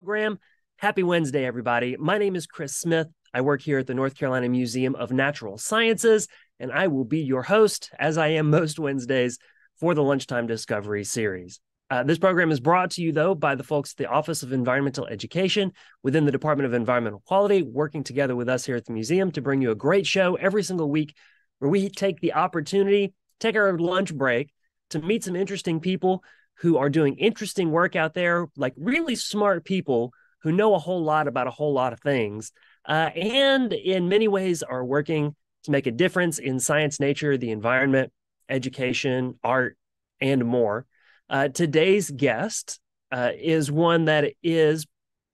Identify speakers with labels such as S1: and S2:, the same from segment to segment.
S1: program. Happy Wednesday, everybody. My name is Chris Smith. I work here at the North Carolina Museum of Natural Sciences, and I will be your host, as I am most Wednesdays, for the Lunchtime Discovery series. Uh, this program is brought to you, though, by the folks at the Office of Environmental Education within the Department of Environmental Quality, working together with us here at the museum to bring you a great show every single week where we take the opportunity, take our lunch break to meet some interesting people who are doing interesting work out there, like really smart people who know a whole lot about a whole lot of things, uh, and in many ways are working to make a difference in science, nature, the environment, education, art, and more. Uh, today's guest uh, is one that is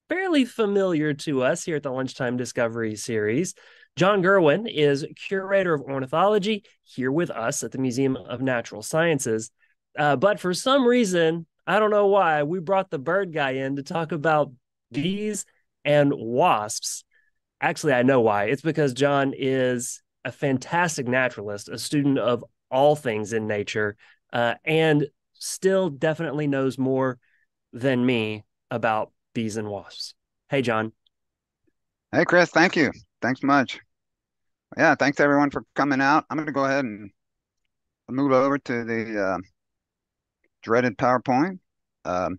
S1: fairly familiar to us here at the Lunchtime Discovery series. John Gerwin is curator of ornithology here with us at the Museum of Natural Sciences. Uh, but for some reason, I don't know why, we brought the bird guy in to talk about bees and wasps. Actually, I know why. It's because John is a fantastic naturalist, a student of all things in nature, uh, and still definitely knows more than me about bees and wasps. Hey, John.
S2: Hey, Chris. Thank you. Thanks much. Yeah, thanks everyone for coming out. I'm going to go ahead and move over to the uh, dreaded PowerPoint. Um,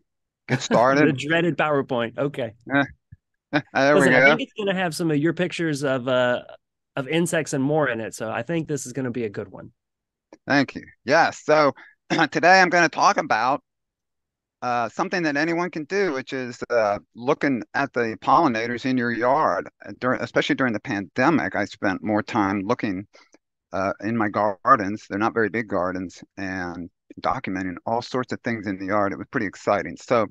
S2: get started.
S1: the dreaded PowerPoint. Okay.
S2: there Listen,
S1: we go. I think it's going to have some of your pictures of uh of insects and more in it. So I think this is going to be a good one.
S2: Thank you. Yes. So today I'm going to talk about uh, something that anyone can do, which is uh, looking at the pollinators in your yard. During, especially during the pandemic, I spent more time looking uh, in my gardens. They're not very big gardens, and documenting all sorts of things in the yard. It was pretty exciting. So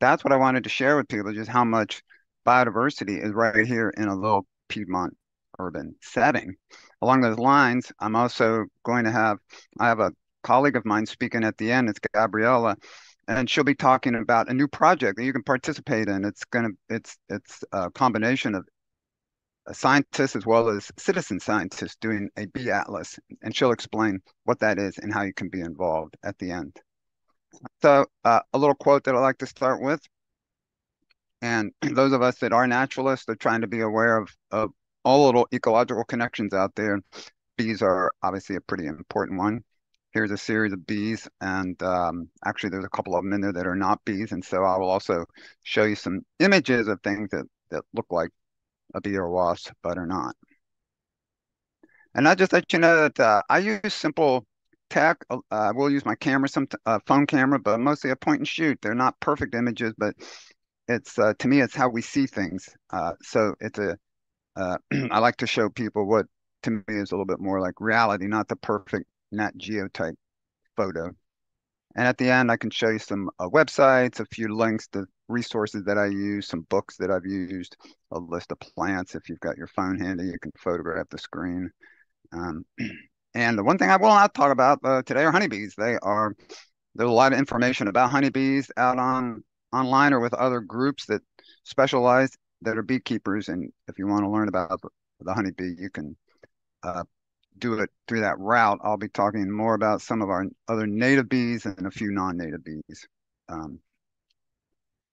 S2: that's what I wanted to share with people, just how much biodiversity is right here in a little Piedmont urban setting. Along those lines, I'm also going to have, I have a colleague of mine speaking at the end. It's Gabriela, and she'll be talking about a new project that you can participate in. It's going to, it's, it's a combination of scientists as well as citizen scientists doing a bee atlas, and she'll explain what that is and how you can be involved at the end. So uh, a little quote that I like to start with. And those of us that are naturalists are trying to be aware of, of all little ecological connections out there. Bees are obviously a pretty important one. Here's a series of bees, and um, actually there's a couple of them in there that are not bees. And so I will also show you some images of things that, that look like bee or wasp, but are not. And I just let you know that uh, I use simple tech. Uh, I will use my camera, some uh, phone camera, but mostly a point and shoot. They're not perfect images, but it's uh, to me, it's how we see things. Uh, so it's a. Uh, I like to show people what to me is a little bit more like reality, not the perfect Nat Geo type photo. And at the end, I can show you some websites, a few links to resources that I use, some books that I've used, a list of plants. If you've got your phone handy, you can photograph the screen. Um, and the one thing I will not talk about uh, today are honeybees. They are there's a lot of information about honeybees out on online or with other groups that specialize that are beekeepers. And if you want to learn about the honeybee, you can uh, do it through that route. I'll be talking more about some of our other native bees and a few non-native bees. Um,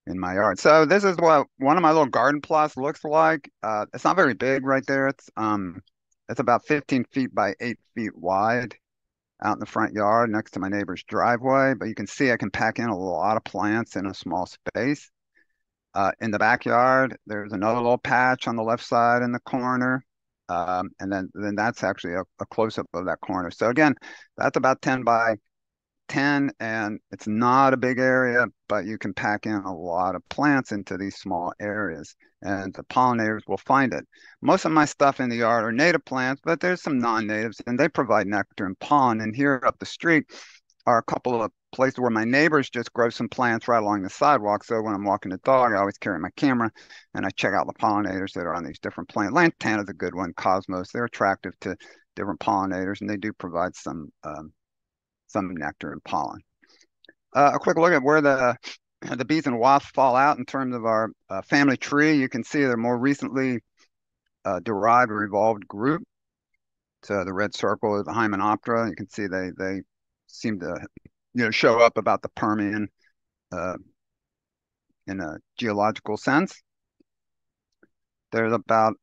S2: in my yard. So this is what one of my little garden plots looks like. Uh, it's not very big right there. It's um, it's about 15 feet by eight feet wide out in the front yard next to my neighbor's driveway. But you can see I can pack in a lot of plants in a small space. Uh, in the backyard, there's another little patch on the left side in the corner. Um, and then, then that's actually a, a close up of that corner. So again, that's about 10 by 10 and it's not a big area but you can pack in a lot of plants into these small areas and the pollinators will find it most of my stuff in the yard are native plants but there's some non-natives and they provide nectar and pollen and here up the street are a couple of places where my neighbors just grow some plants right along the sidewalk so when i'm walking the dog i always carry my camera and i check out the pollinators that are on these different plants lantana is a good one cosmos they're attractive to different pollinators and they do provide some um, some nectar and pollen. Uh, a quick look at where the the bees and wasps fall out in terms of our uh, family tree. You can see they're more recently uh, derived or evolved group. So the red circle is the Hymenoptera. You can see they they seem to you know show up about the Permian uh, in a geological sense. There's about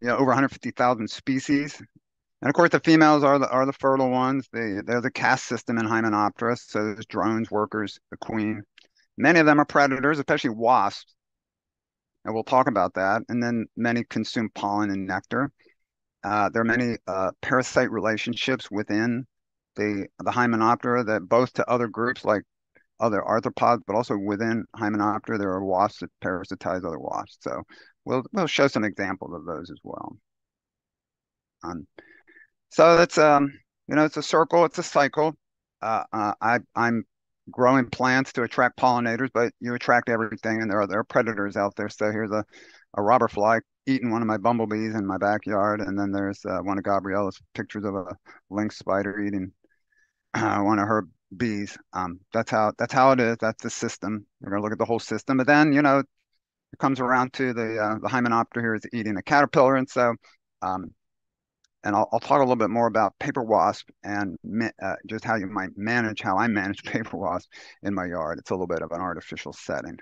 S2: you know over 150,000 species, and of course the females are the are the fertile ones. They they're the caste system in Hymenoptera. So there's drones, workers, the queen. Many of them are predators, especially wasps, and we'll talk about that. And then many consume pollen and nectar. Uh, there are many uh, parasite relationships within the the Hymenoptera that both to other groups like other arthropods, but also within Hymenoptera, there are wasps that parasitize other wasps. So we'll we'll show some examples of those as well. Um, so that's um, you know, it's a circle, it's a cycle. Uh, uh, I I'm growing plants to attract pollinators, but you attract everything, and there are there are predators out there. So here's a a robber fly eating one of my bumblebees in my backyard, and then there's uh, one of Gabriela's pictures of a lynx spider eating one of her bees. Um, that's how that's how it is. That's the system. We're gonna look at the whole system, but then you know it comes around to the uh, the hymenoptera here is eating a caterpillar, and so um, and I'll, I'll talk a little bit more about paper wasp and uh, just how you might manage how I manage paper wasp in my yard. It's a little bit of an artificial setting.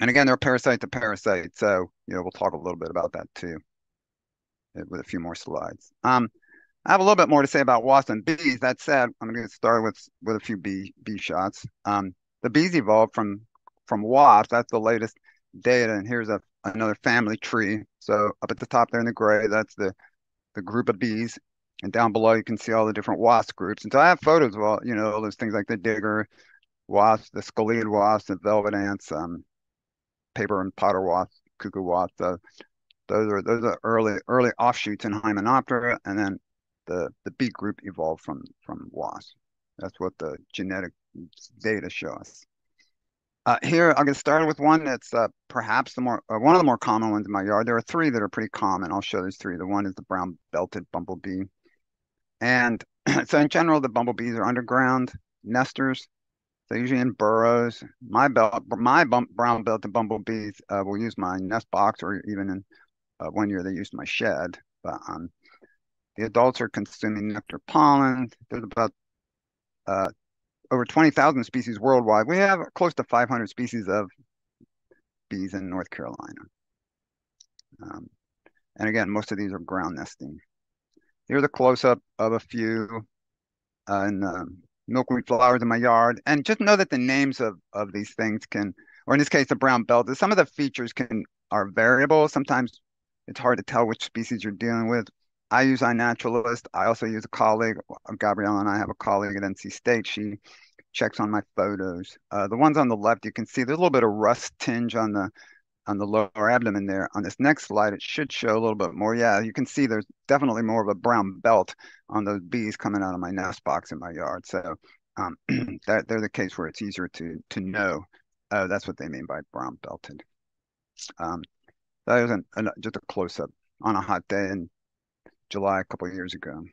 S2: And again, they're parasite to parasite, so you know we'll talk a little bit about that too with a few more slides. Um, I have a little bit more to say about wasps and bees. That said, I'm going to start with with a few bee bee shots. Um, the bees evolved from from wasps. That's the latest data. And here's a another family tree. So up at the top there in the gray, that's the the group of bees. And down below, you can see all the different wasp groups. And so I have photos of all, you know, all those things like the digger wasp, the scoliid wasp, the velvet ants, um, paper and powder wasp, cuckoo wasp. Uh, those are those are early early offshoots in Hymenoptera, and then the the bee group evolved from from wasp. That's what the genetic data show us. Uh, here, I'll get started with one that's uh, perhaps the more uh, one of the more common ones in my yard. There are three that are pretty common. I'll show these three. The one is the brown belted bumblebee, and so in general, the bumblebees are underground nesters. They're usually in burrows. My belt, my bump, brown belted bumblebees uh, will use my nest box, or even in uh, one year they used my shed. But um, the adults are consuming nectar pollen. There's about uh, over 20,000 species worldwide. We have close to 500 species of bees in North Carolina. Um, and again, most of these are ground nesting. Here's a close-up of a few uh, in the milkweed flowers in my yard. And just know that the names of, of these things can, or in this case, the brown belt, some of the features can are variable. Sometimes it's hard to tell which species you're dealing with. I use iNaturalist. I also use a colleague, Gabrielle and I have a colleague at NC State. She checks on my photos. Uh, the ones on the left, you can see there's a little bit of rust tinge on the on the lower abdomen there. On this next slide, it should show a little bit more. Yeah, you can see there's definitely more of a brown belt on those bees coming out of my nest box in my yard. So um, that they're the case where it's easier to to know. Oh, that's what they mean by brown belted. Um, that was an, an, just a close up on a hot day in July a couple years ago.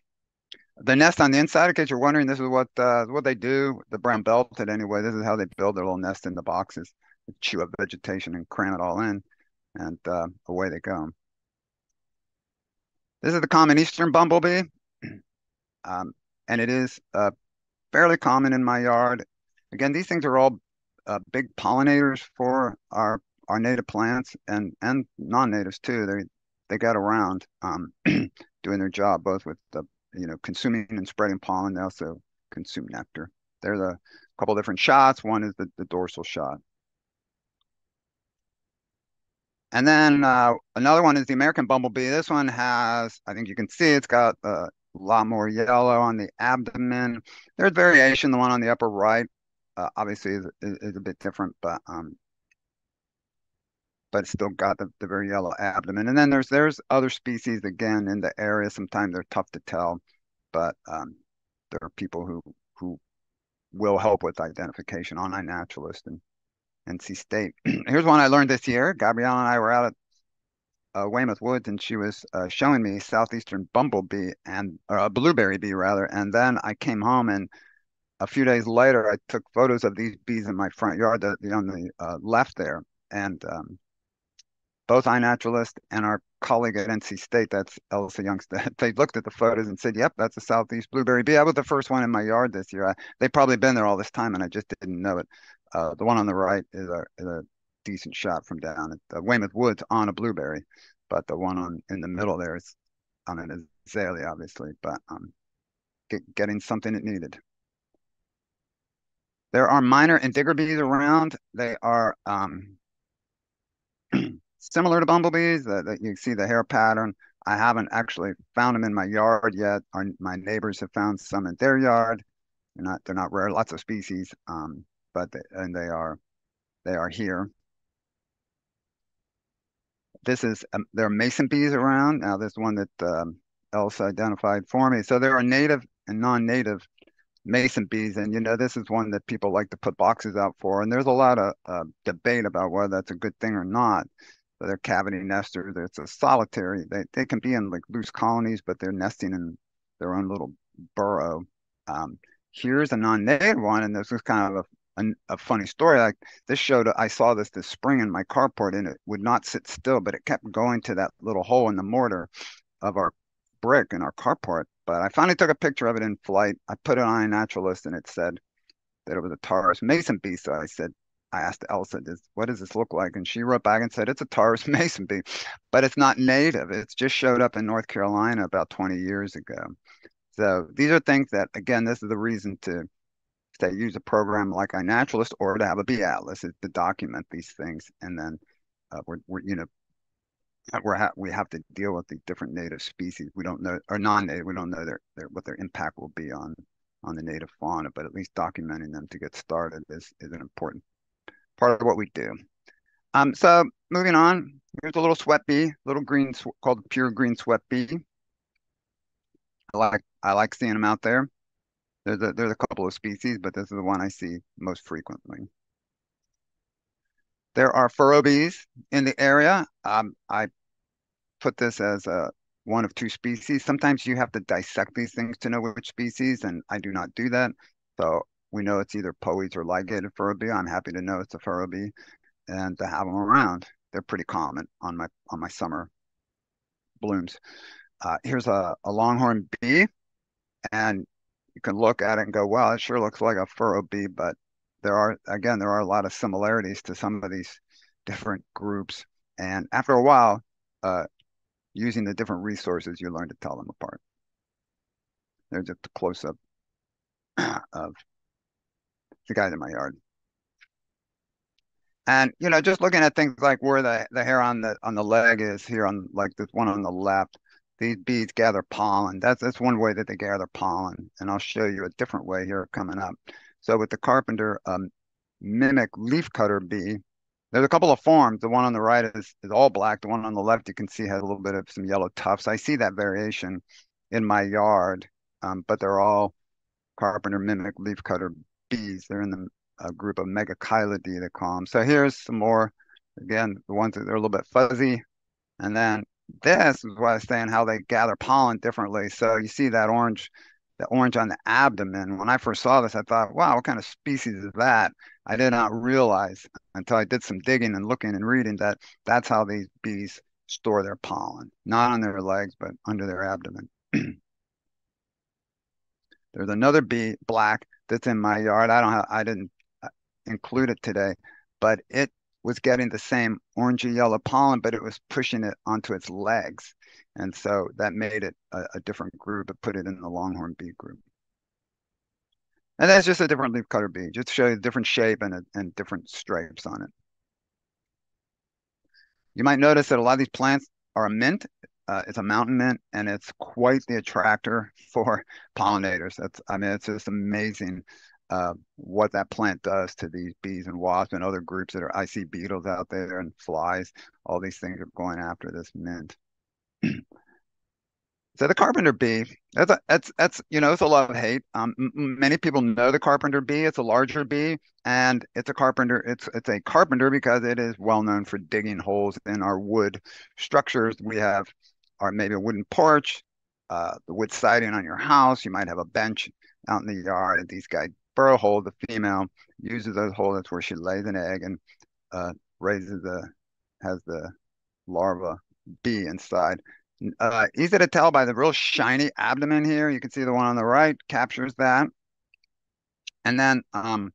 S2: The nest on the inside, in case you're wondering, this is what uh, what they do. The brown belted anyway. This is how they build their little nest in the boxes. They chew up vegetation and cram it all in, and uh, away they go. This is the common eastern bumblebee, um, and it is uh, fairly common in my yard. Again, these things are all uh, big pollinators for our our native plants and and non-natives too. They they got around. Um, doing their job both with the you know consuming and spreading pollen. They also consume nectar. There's a couple different shots. One is the, the dorsal shot. And then uh, another one is the American bumblebee. This one has, I think you can see, it's got a lot more yellow on the abdomen. There's variation. The one on the upper right, uh, obviously, is, is, is, a bit different, but um, but still got the, the very yellow abdomen. And then there's there's other species again in the area. Sometimes they're tough to tell, but um, there are people who who will help with identification on iNaturalist and NC State. Here's one I learned this year. Gabrielle and I were out at uh, Weymouth Woods, and she was uh, showing me southeastern bumblebee and or a blueberry bee rather. And then I came home, and a few days later, I took photos of these bees in my front yard, the, the on the uh, left there, and um, both iNaturalist and our colleague at NC State, that's Elsa Youngsteadt, they looked at the photos and said, yep, that's a Southeast blueberry bee. I was the first one in my yard this year. I, they've probably been there all this time and I just didn't know it. Uh, the one on the right is a, is a decent shot from down at the Weymouth Woods on a blueberry, but the one on in the middle there is on an azalea, obviously, but um, get, getting something it needed. There are minor indigo bees around. They are um, similar to bumblebees. That, that you see the hair pattern. I haven't actually found them in my yard yet. Our, my neighbors have found some in their yard. They're not they're not rare. Lots of species, um, but they, and they are they are here. This is um, there are mason bees around now. This one that um, Elsa identified for me. So there are native and non-native mason bees, and you know this is one that people like to put boxes out for. And there's a lot of uh, debate about whether that's a good thing or not. They're cavity nesters. It's a solitary. They they can be in like loose colonies, but they're nesting in their own little burrow. Um, here's a non-native one, and this is kind of a, a, a, funny story. Like this showed, I saw this this spring in my carport, and it would not sit still, but it kept going to that little hole in the mortar of our brick in our carport. But I finally took a picture of it in flight. I put it on iNaturalist, and it said that it was a Taurus mason bee. So I said, I asked Elsa, what does this look like? And she wrote back and said, it's a Taurus mason bee, but it's not native. It's just showed up in North Carolina about 20 years ago. So these are things that, again, this is the reason to say use a program like iNaturalist or to have a bee atlas is to document these things. And then uh, we're, we're, you know, we're ha- we have to deal with the different native species. We don't know, or non-native, we don't know their, their what their impact will be on on the native fauna, but at least documenting them to get started is, is an important part of what we do. Um, so moving on, here's a little sweat bee, little green called pure green sweat bee. I like I like seeing them out there. There's a there's a couple of species, but this is the one I see most frequently. There are furrow bees in the area. Um, I put this as a one of two species. Sometimes you have to dissect these things to know which species, and I do not do that. So we know it's either Poey's or ligated furrow bee. I'm happy to know it's a furrow bee, and to have them around. They're pretty common on my on my summer blooms. Uh, here's a, a longhorn bee, and you can look at it and go, well, it sure looks like a furrow bee, but there are, again, there are a lot of similarities to some of these different groups. And after a while, uh, using the different resources, you learn to tell them apart. There's just a close up of the guys in my yard. And you know, just looking at things like where the, the hair on the on the leg is here on like this one on the left, these bees gather pollen. That's that's one way that they gather pollen, and I'll show you a different way here coming up. So with the carpenter um, mimic leafcutter bee, there's a couple of forms. The one on the right is, is all black. The one on the left you can see has a little bit of some yellow tufts. I see that variation in my yard, um, but they're all carpenter mimic leafcutter bees. They're in the uh, group of Megachilidae, they call them. So here's some more. Again, the ones that are a little bit fuzzy. And then this is what I was saying, how they gather pollen differently. So you see that orange, the orange on the abdomen. When I first saw this, I thought, wow, what kind of species is that? I did not realize until I did some digging and looking and reading that that's how these bees store their pollen, not on their legs, but under their abdomen. There's another bee, black, that's in my yard. I don't have, I didn't uh, include it today, but it was getting the same orangey yellow pollen, but it was pushing it onto its legs. And so that made it a, a different group. It put it in the longhorn bee group. And that's just a different leaf cutter bee, just to show you the different shape and, a, and different stripes on it. You might notice that a lot of these plants are a mint. Uh, it's a mountain mint, and it's quite the attractor for pollinators. That's, I mean, it's just amazing uh, what that plant does to these bees and wasps and other groups that are I see beetles out there and flies. All these things are going after this mint. so the carpenter bee, that's a, that's that's you know it's a lot of hate. Um, many people know the carpenter bee. It's a larger bee, and it's a carpenter. It's it's a carpenter because it is well known for digging holes in our wood structures. We have our maybe a wooden porch, uh, the wood siding on your house. You might have a bench out in the yard, and these guys burrow hole, the female uses those holes. That's where she lays an egg and uh, raises the has the larva bee inside. Uh, easy to tell by the real shiny abdomen here. You can see the one on the right captures that. And then um,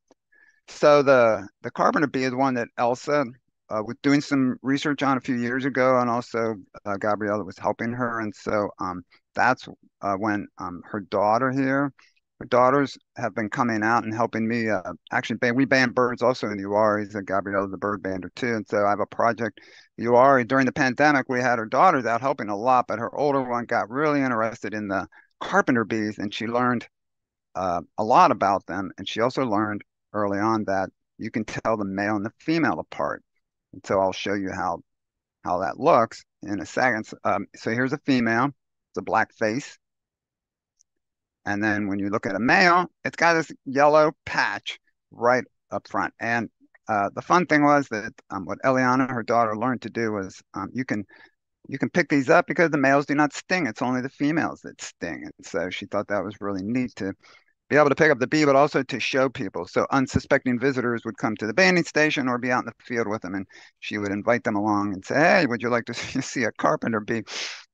S2: so the the carpenter bee is one that Elsa uh, doing some research on a few years ago, and also uh, Gabriela was helping her, and so um, that's uh, when um, her daughter here, her daughters have been coming out and helping me. Uh, actually, we band birds also in the UARES, and Gabriela the bird bander too, and so I have a project. UARE during the pandemic, we had her daughters out helping a lot, but her older one got really interested in the carpenter bees, and she learned uh, a lot about them, and she also learned early on that you can tell the male and the female apart. And so I'll show you how how that looks in a second. Um, so here's a female, it's a black face. And then when you look at a male, it's got this yellow patch right up front. And uh, the fun thing was that um, what Eliana, her daughter, learned to do was um, you can you can pick these up because the males do not sting. It's only the females that sting. And so she thought that was really neat to be able to pick up the bee, but also to show people. So unsuspecting visitors would come to the banding station or be out in the field with them, and she would invite them along and say, "Hey, would you like to see a carpenter bee?"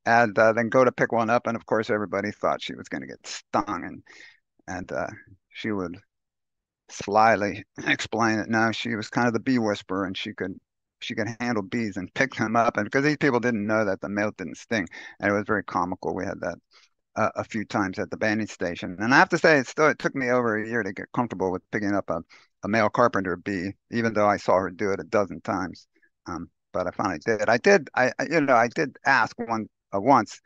S2: And uh, then go to pick one up, and of course, everybody thought she was going to get stung, and and uh, she would slyly explain that now she was kind of the bee whisperer, and she could she could handle bees and pick them up, and because these people didn't know that the male didn't sting, and it was very comical. We had that uh, a few times at the banding station. And I have to say, it still it took me over a year to get comfortable with picking up a, a male carpenter bee, even though I saw her do it a dozen times. Um, but I finally did. I did. I, I you know I did ask one uh, once,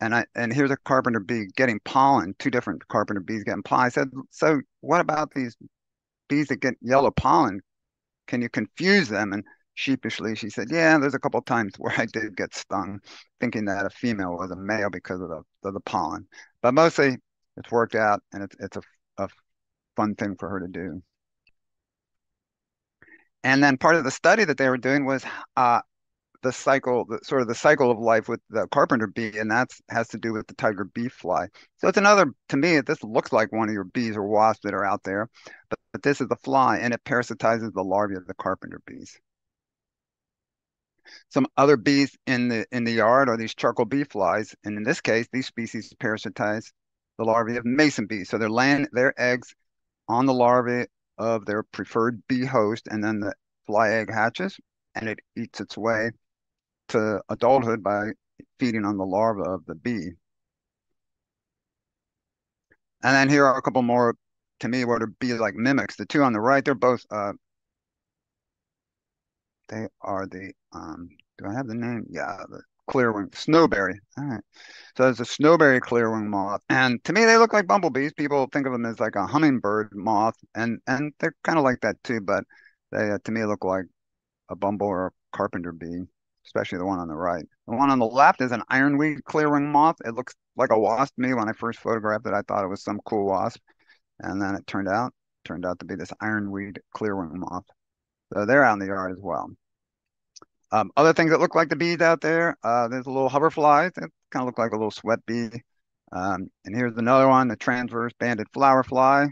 S2: and I and here's a carpenter bee getting pollen. Two different carpenter bees getting pollen. I said, so what about these bees that get yellow pollen? Can you confuse them? And sheepishly she said, "Yeah, there's a couple times where I did get stung, thinking that a female was a male because of the of the pollen, but mostly it's worked out, and it's it's a, a fun thing for her to do." And then part of the study that they were doing was uh, the cycle, the, sort of the cycle of life with the carpenter bee, and that has to do with the tiger bee fly. So it's another, to me, this looks like one of your bees or wasps that are out there, but, but this is the fly, and it parasitizes the larvae of the carpenter bees. Some other bees in the in the yard are these charcoal bee flies, and in this case, these species parasitize the larvae of mason bees. So they're laying their eggs on the larvae of their preferred bee host, and then the fly egg hatches, and it eats its way to adulthood by feeding on the larva of the bee. And then here are a couple more, to me, what are bee-like mimics. The two on the right, they're both uh, they are the um, do I have the name? Yeah, the clearwing snowberry. All right. So it's a snowberry clearwing moth, and to me they look like bumblebees. People think of them as like a hummingbird moth, and and they're kind of like that too. But they uh, to me look like a bumble or a carpenter bee, especially the one on the right. The one on the left is an ironweed clearwing moth. It looks like a wasp to me. When I first photographed it, I thought it was some cool wasp, and then it turned out turned out to be this ironweed clearwing moth. So they're out in the yard as well. Um, other things that look like the bees out there, uh, there's a little hoverfly that kind of look like a little sweat bee. Um, and here's another one, the transverse banded flower fly,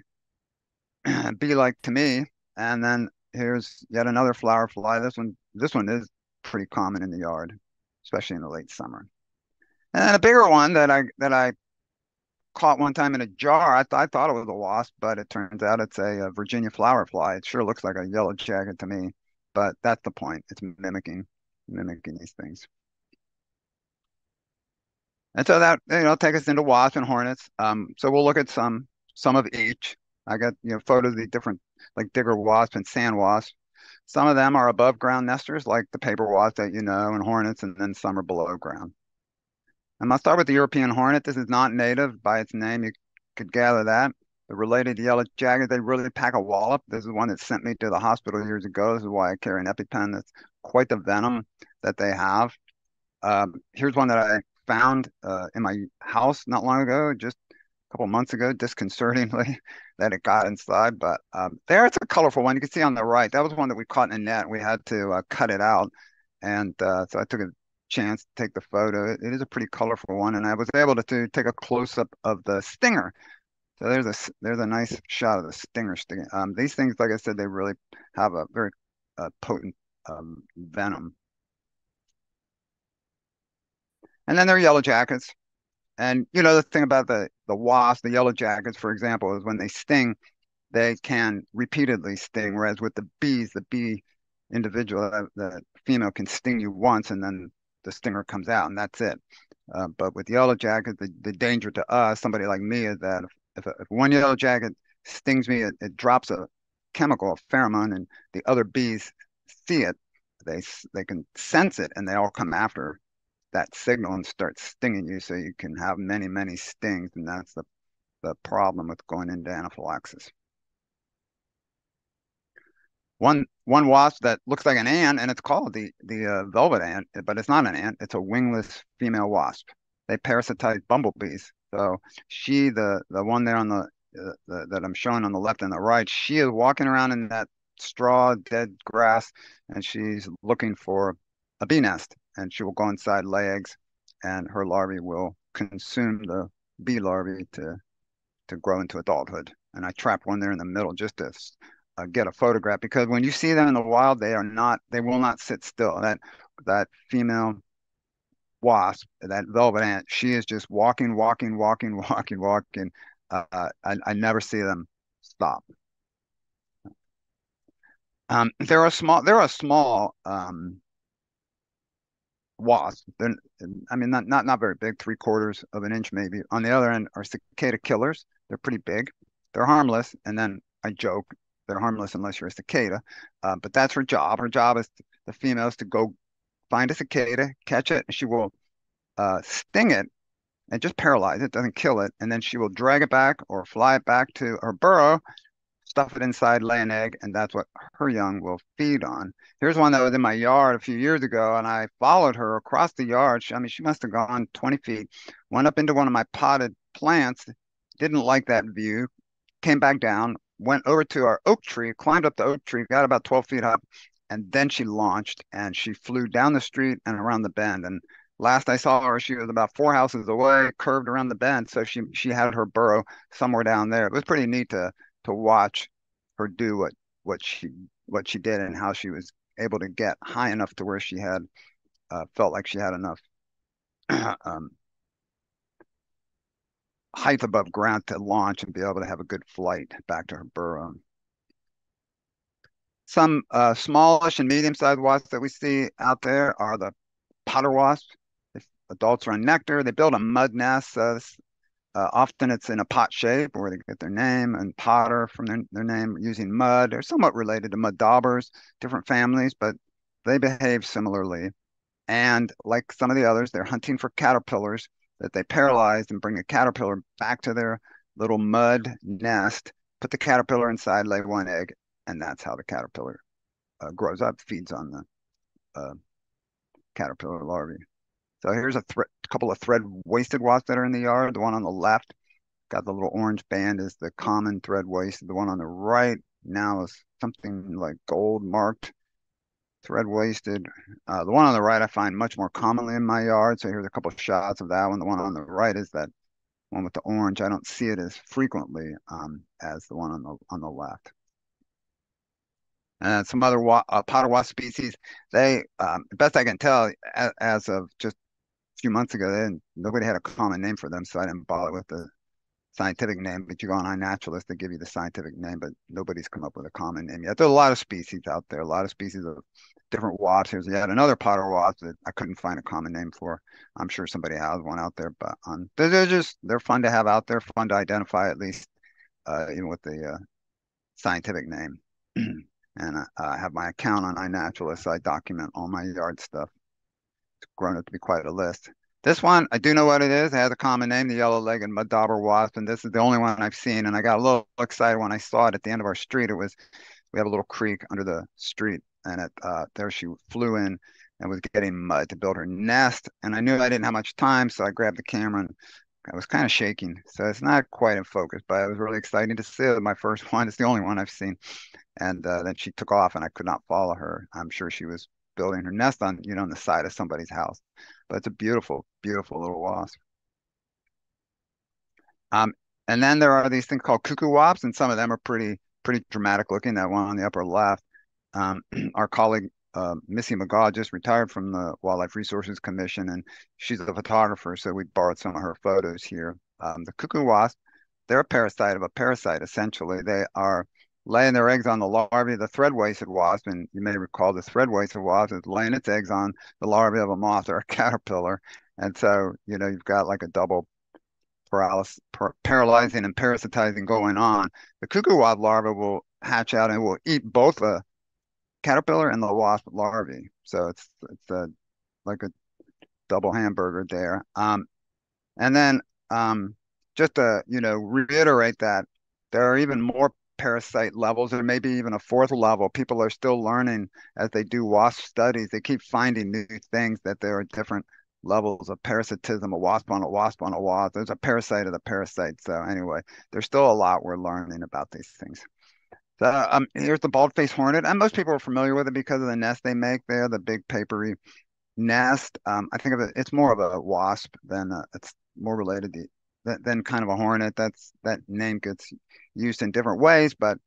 S2: bee-like to me. And then here's yet another flower fly. This one, this one is pretty common in the yard, especially in the late summer. And a bigger one that I that I caught one time in a jar. I, th- I thought it was a wasp, but it turns out it's a, a Virginia flower fly. It sure looks like a yellow jacket to me but that's the point. It's mimicking, mimicking these things. And so that you know take us into wasps and hornets. Um, so we'll look at some some of each. I got you know photos of the different like digger wasp and sand wasp. Some of them are above ground nesters, like the paper wasp that you know, and hornets, and then some are below ground. And I'll start with the European hornet. This is not native by its name. You could gather that the related yellow jacket, they really pack a wallop. This is one that sent me to the hospital years ago. This is why I carry an EpiPen. That's quite the venom that they have. Um, here's one that I found uh, in my house not long ago, just a couple months ago, disconcertingly, that it got inside. But um, there, it's a colorful one. You can see on the right, that was one that we caught in a net. We had to uh, cut it out. And uh, so I took a chance to take the photo. It, it is a pretty colorful one. And I was able to, to take a close up of the stinger so there's a there's a nice shot of the stinger sticking. Um, these things, like I said, they really have a very uh, potent um, venom. And then there are yellow jackets. And you know the thing about the the wasp, the yellow jackets, for example, is when they sting, they can repeatedly sting. Whereas with the bees, the bee individual, uh, the female can sting you once and then the stinger comes out and that's it. Uh, but with yellow jackets, the, the danger to us, somebody like me, is that if, if, if one yellow jacket stings me, it, it drops a chemical, a pheromone, and the other bees see it. They they can sense it, and they all come after that signal and start stinging you. So you can have many many stings, and that's the the problem with going into anaphylaxis. One one wasp that looks like an ant, and it's called the the uh, velvet ant, but it's not an ant. It's a wingless female wasp. They parasitize bumblebees. So she, the the one there on the, uh, the that I'm showing on the left and the right, she is walking around in that straw, dead grass, and she's looking for a bee nest. And she will go inside, lay eggs, and her larvae will consume the bee larvae to to grow into adulthood. And I trapped one there in the middle just to uh, get a photograph because when you see them in the wild, they are not, they will not sit still. That that female wasp, that velvet ant, she is just walking, walking, walking, walking, walking. Uh, I, I never see them stop. Um, there are small, there are small um, wasps. They're, I mean, not not not very big, three quarters of an inch maybe. On the other end are cicada killers. They're pretty big. They're harmless. And then I joke, they're harmless unless you're a cicada. Uh, but that's her job. Her job is to, the females to go find a cicada, catch it, and she will uh, sting it and just paralyze it, doesn't kill it, and then she will drag it back or fly it back to her burrow, stuff it inside, lay an egg, and that's what her young will feed on. Here's one that was in my yard a few years ago, and I followed her across the yard. I mean, she must have gone 20 feet, went up into one of my potted plants, didn't like that view, came back down, went over to our oak tree, climbed up the oak tree, got about 12 feet up, and then she launched and she flew down the street and around the bend. And last I saw her, she was about four houses away, curved around the bend. So she she had her burrow somewhere down there. It was pretty neat to to watch her do what what she what she did and how she was able to get high enough to where she had uh, felt like she had enough um, height above ground to launch and be able to have a good flight back to her burrow. Some uh, smallish and medium-sized wasps that we see out there are the potter wasps. If adults are on nectar. They build a mud nest. Uh, uh, often it's in a pot shape where they get their name and potter from their, their name using mud. They're somewhat related to mud daubers, different families, but they behave similarly. And like some of the others, they're hunting for caterpillars that they paralyze and bring a caterpillar back to their little mud nest, put the caterpillar inside, lay one egg, and that's how the caterpillar uh, grows up, feeds on the uh, caterpillar larvae. So here's a couple of thread waisted wasps that are in the yard. The one on the left got the little orange band is the common thread waisted. The one on the right now is something like gold marked thread waisted. Uh, the one on the right I find much more commonly in my yard. So here's a couple of shots of that one. The one on the right is that one with the orange. I don't see it as frequently um, as the one on the on the left. And some other wa- uh, potter wasp species, they, um, best I can tell, as, as of just a few months ago, they nobody had a common name for them, so I didn't bother with the scientific name, but you go on iNaturalist, they give you the scientific name, but nobody's come up with a common name yet. There are a lot of species out there, a lot of species of different wasps. There's yet another potter wasp that I couldn't find a common name for. I'm sure somebody has one out there, but um, they're, they're just they're fun to have out there, fun to identify at least, uh, even with the uh, scientific name. and I, I have my account on iNaturalist, so I document all my yard stuff. It's grown up to be quite a list. This one, I do know what it is. It has a common name, the yellow-legged mud dauber wasp, and this is the only one I've seen. And I got a little excited when I saw it at the end of our street. It was, we have a little creek under the street, and it, uh, there she flew in and was getting mud to build her nest. And I knew I didn't have much time, so I grabbed the camera and I was kind of shaking. So it's not quite in focus, but it was really exciting to see it. My first one. It's the only one I've seen. And uh, then she took off, and I could not follow her. I'm sure she was building her nest on, you know, on the side of somebody's house. But it's a beautiful, beautiful little wasp. Um, and then there are these things called cuckoo wasps, and some of them are pretty, pretty dramatic looking. That one on the upper left. Um, our colleague uh, Missy McGaw just retired from the Wildlife Resources Commission, and she's a photographer, so we borrowed some of her photos here. Um, the cuckoo wasp they're a parasite of a parasite. Essentially, they are laying their eggs on the larvae of the thread-waisted wasp, and you may recall the thread-waisted wasp is laying its eggs on the larvae of a moth or a caterpillar, and so you know you've got like a double paralysis, par- paralyzing and parasitizing going on. The cuckoo wasp larva will hatch out and will eat both the caterpillar and the wasp larvae. So it's it's a like a double hamburger there. Um, and then um, just to you know reiterate that there are even more parasite levels or maybe even a fourth level. People are still learning as they do wasp studies. They keep finding new things that there are different levels of parasitism a wasp on a wasp on a wasp. There's a parasite of the parasite. So anyway there's still a lot we're learning about these things so um, here's the bald-faced hornet and most people are familiar with it because of the nest they make there the big papery nest um, i think of it it's more of a wasp than a, it's more related to than kind of a hornet. That's that name gets used in different ways, but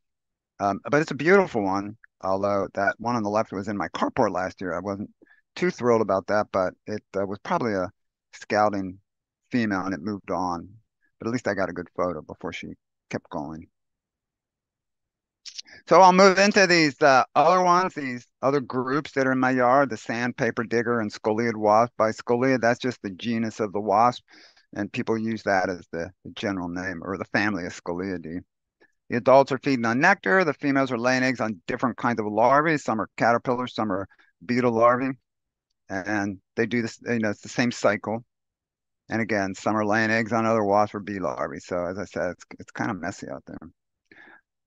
S2: um, but it's a beautiful one. Although that one on the left was in my carport last year, I wasn't too thrilled about that, but it uh, was probably a scouting female and it moved on. But at least I got a good photo before she kept going. So I'll move into these uh, other ones, these other groups that are in my yard, the sandpaper digger and scoliid wasp. By scoliid, that's just the genus of the wasp and people use that as the, the general name or the family of Scoliidae. The adults are feeding on nectar. The females are laying eggs on different kinds of larvae. Some are caterpillars, some are beetle larvae, and they do this. You know, it's the same cycle. And again, some are laying eggs on other wasp or bee larvae. So as I said, it's it's kind of messy out there.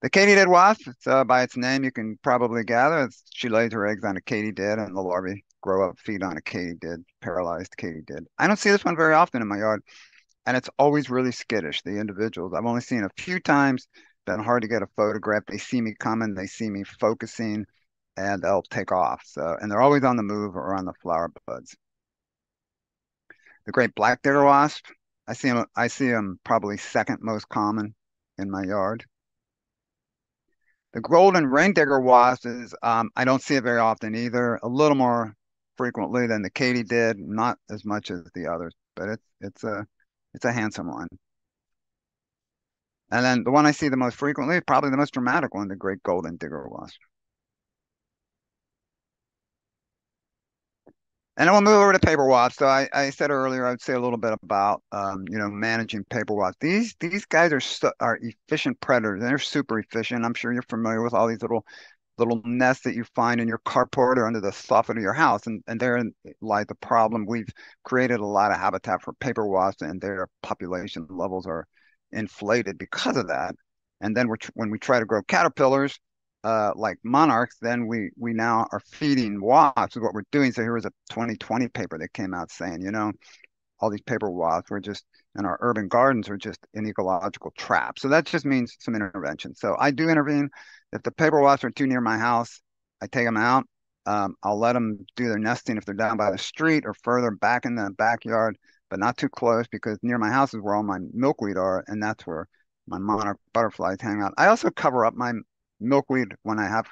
S2: The katydid wasp, it's, uh, by its name, you can probably gather she lays her eggs on a katydid, and the larvae grow up, feed on a katydid, paralyzed katydid. I don't see this one very often in my yard, and it's always really skittish. The individuals I've only seen a few times. Been hard to get a photograph. They see me coming, they see me focusing, and they'll take off. So, and they're always on the move or on the flower buds. The great black digger wasp, I see them. I see them probably second most common in my yard. The golden ring digger wasp is um, I don't see it very often either. A little more frequently than the katydid, not as much as the others, but it's it's a it's a handsome one. And then the one I see the most frequently, probably the most dramatic one, the great golden digger wasp. And we'll move over to paper wasps. So I, I said earlier, I'd say a little bit about um, you know managing paper wasps. These these guys are are efficient predators. They're super efficient. I'm sure you're familiar with all these little little nests that you find in your carport or under the soffit of your house. And, and therein lies the problem. We've created a lot of habitat for paper wasps and their population levels are inflated because of that. And then when we try to grow caterpillars, uh, like monarchs, then we we now are feeding wasps. What we're doing. So here was a 2020 paper that came out saying, you know, all these paper wasps were just and our urban gardens are just an ecological trap. So that just means some intervention. So I do intervene. If the paper wasps are too near my house, I take them out. Um, I'll let them do their nesting if they're down by the street or further back in the backyard, but not too close because near my house is where all my milkweed are, and that's where my monarch butterflies hang out. I also cover up my milkweed when I have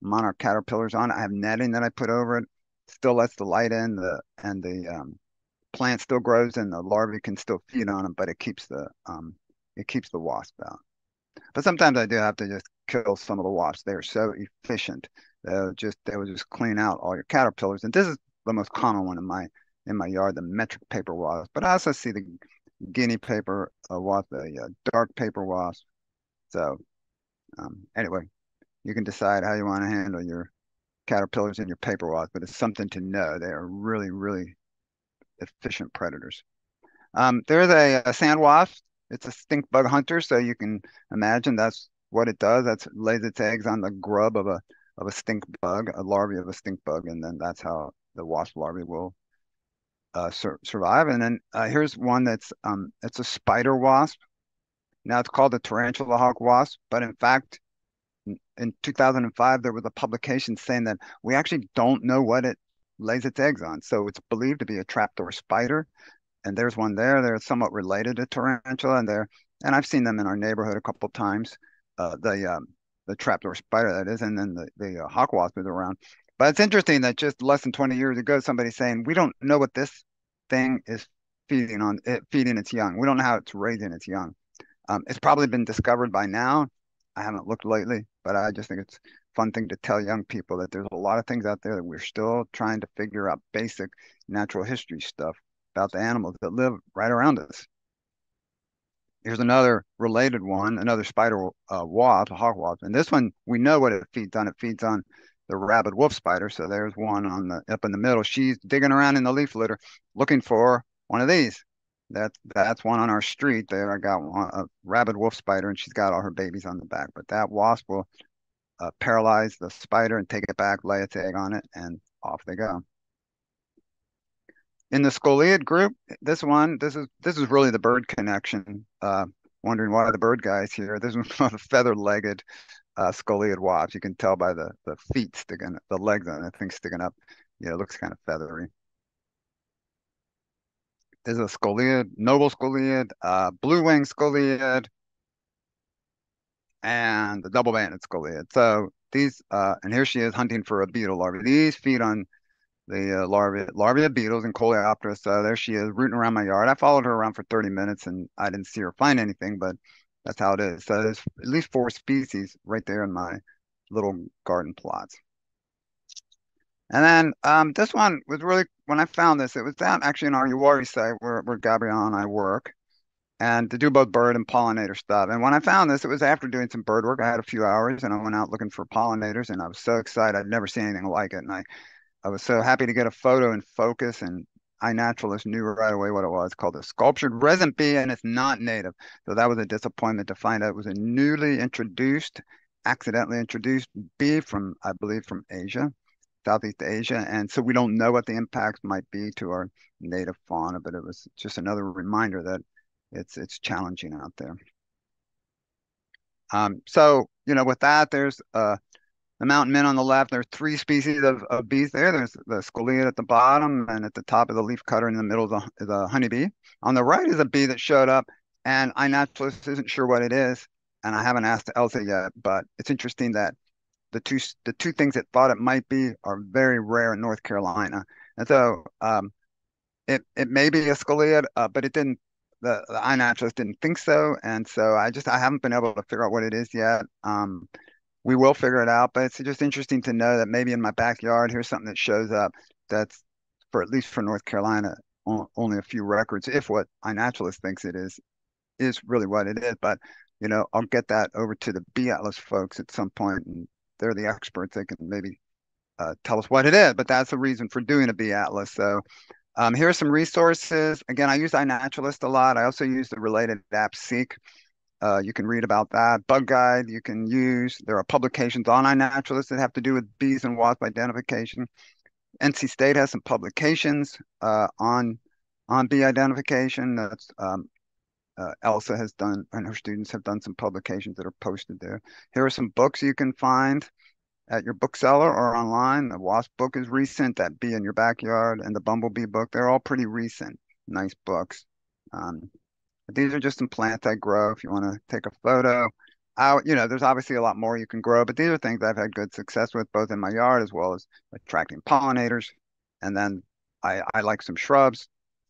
S2: monarch caterpillars on. I have netting that I put over it. Still lets the light in, the and the um, plant still grows and the larvae can still feed on them, but it keeps the um, it keeps the wasp out. But sometimes I do have to just kill some of the wasps. They are so efficient. They'll just they will just clean out all your caterpillars. And this is the most common one in my in my yard, the metric paper wasp. But I also see the guinea paper uh, wasp, the uh, dark paper wasp. So um, anyway, you can decide how you want to handle your caterpillars and your paper wasp, but it's something to know. They are really, really efficient predators. Um, there's a, a sand wasp. It's a stink bug hunter, so you can imagine that's what it does. That's lays its eggs on the grub of a of a stink bug, a larvae of a stink bug, and then that's how the wasp larvae will uh, sur survive. And then uh, here's one that's um, it's a spider wasp. Now it's called the tarantula hawk wasp, but in fact, in 2005 there was a publication saying that we actually don't know what it lays its eggs on. So it's believed to be a trapdoor spider. And there's one there. They're somewhat related to tarantula, and there, and I've seen them in our neighborhood a couple times. Uh, the um, the trapdoor spider that is, and then the the uh, hawk wasp is around. But it's interesting that just less than 20 years ago, somebody saying we don't know what this thing is feeding on, it, feeding its young. We don't know how it's raising its young. Um, it's probably been discovered by now. I haven't looked lately, but I just think it's fun thing to tell young people that there's a lot of things out there that we're still trying to figure out basic natural history stuff about the animals that live right around us. Here's another related one, another spider uh, wasp, a hawk wasp. And this one, we know what it feeds on. It feeds on the rabid wolf spider. So there's one on the up in the middle. She's digging around in the leaf litter looking for one of these. That's that's one on our street there. I got one, a rabid wolf spider, and she's got all her babies on the back. But that wasp will uh, paralyze the spider and take it back, lay its egg on it, and off they go. In the scoliid group, this one, this is this is really the bird connection. Uh, wondering why the bird guys here. This is the feather-legged uh, scoliid wasps. You can tell by the the feet sticking, the legs on the thing sticking up. Yeah, it looks kind of feathery. There's a scoliid, noble scoliid, uh, blue wing scoliid, and the double banded scoliid. So these, uh, and here she is hunting for a beetle larvae. These feed on the uh, larvae, larvae of beetles and coleoptera. So there she is rooting around my yard. I followed her around for 30 minutes and I didn't see her find anything, but that's how it is. So there's at least four species right there in my little garden plots. And then um, this one was really, when I found this, it was down actually in our Uwharrie site where, where Gabrielle and I work and to do both bird and pollinator stuff. And when I found this, it was after doing some bird work. I had a few hours and I went out looking for pollinators and I was so excited. I'd never seen anything like it. And I, I was so happy to get a photo in focus and iNaturalist knew right away what it was. Called a sculptured resin bee and it's not native. So that was a disappointment to find out it was a newly introduced, accidentally introduced bee from, I believe, from Asia. Southeast Asia. And so we don't know what the impacts might be to our native fauna, but it was just another reminder that it's it's challenging out there. Um, so, you know, with that, there's uh, the mountain mint on the left. There's three species of, of bees there. There's the scoliid at the bottom, and at the top of the leaf cutter in the middle is a, is a honeybee. On the right is a bee that showed up, and I iNaturalist isn't sure what it is, and I haven't asked Elsa yet, but it's interesting that the two the two things it thought it might be are very rare in North Carolina, and so um, it it may be a scoliid, uh, but it didn't. The, the iNaturalist didn't think so, and so I just I haven't been able to figure out what it is yet. Um, we will figure it out, but it's just interesting to know that maybe in my backyard here's something that shows up that's for at least for North Carolina only a few records, if what iNaturalist thinks it is is really what it is. But you know, I'll get that over to the Bee Atlas folks at some point and they're the experts. They can maybe uh, tell us what it is, but that's the reason for doing a bee atlas. So um, here are some resources. Again, I use iNaturalist a lot. I also use the related app Seek. Uh, you can read about that. Bug guide you can use. There are publications on iNaturalist that have to do with bees and wasp identification. NC State has some publications uh, on on bee identification. That's um, uh, Elsa has done, and her students have done some publications that are posted there. Here are some books you can find at your bookseller or online. The Wasp book is recent, that Bee in Your Backyard, and the Bumblebee book. They're all pretty recent, nice books. Um, these are just some plants I grow if you want to take a photo. I, you know, there's obviously a lot more you can grow, but these are things I've had good success with both in my yard as well as attracting pollinators. And then I, I like some shrubs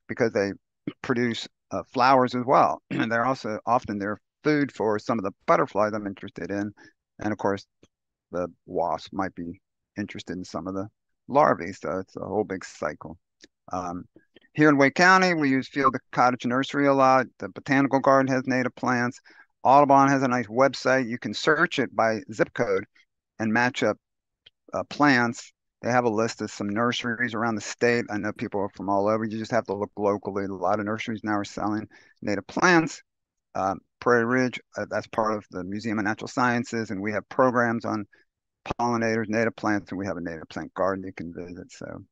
S2: because they produce uh, flowers as well. and they're also often they're food for some of the butterflies I'm interested in. And of course, the wasp might be interested in some of the larvae. So it's a whole big cycle. Um, here in Wake County, we use Field Cottage Nursery a lot. The Botanical Garden has native plants. Audubon has a nice website. You can search it by zip code and match up uh, plants they have a list of some nurseries around the state. I know people are from all over. You just have to look locally. A lot of nurseries now are selling native plants. Um, Prairie Ridge, uh, that's part of the Museum of Natural Sciences, and we have programs on pollinators, native plants, and we have a native plant garden you can visit. So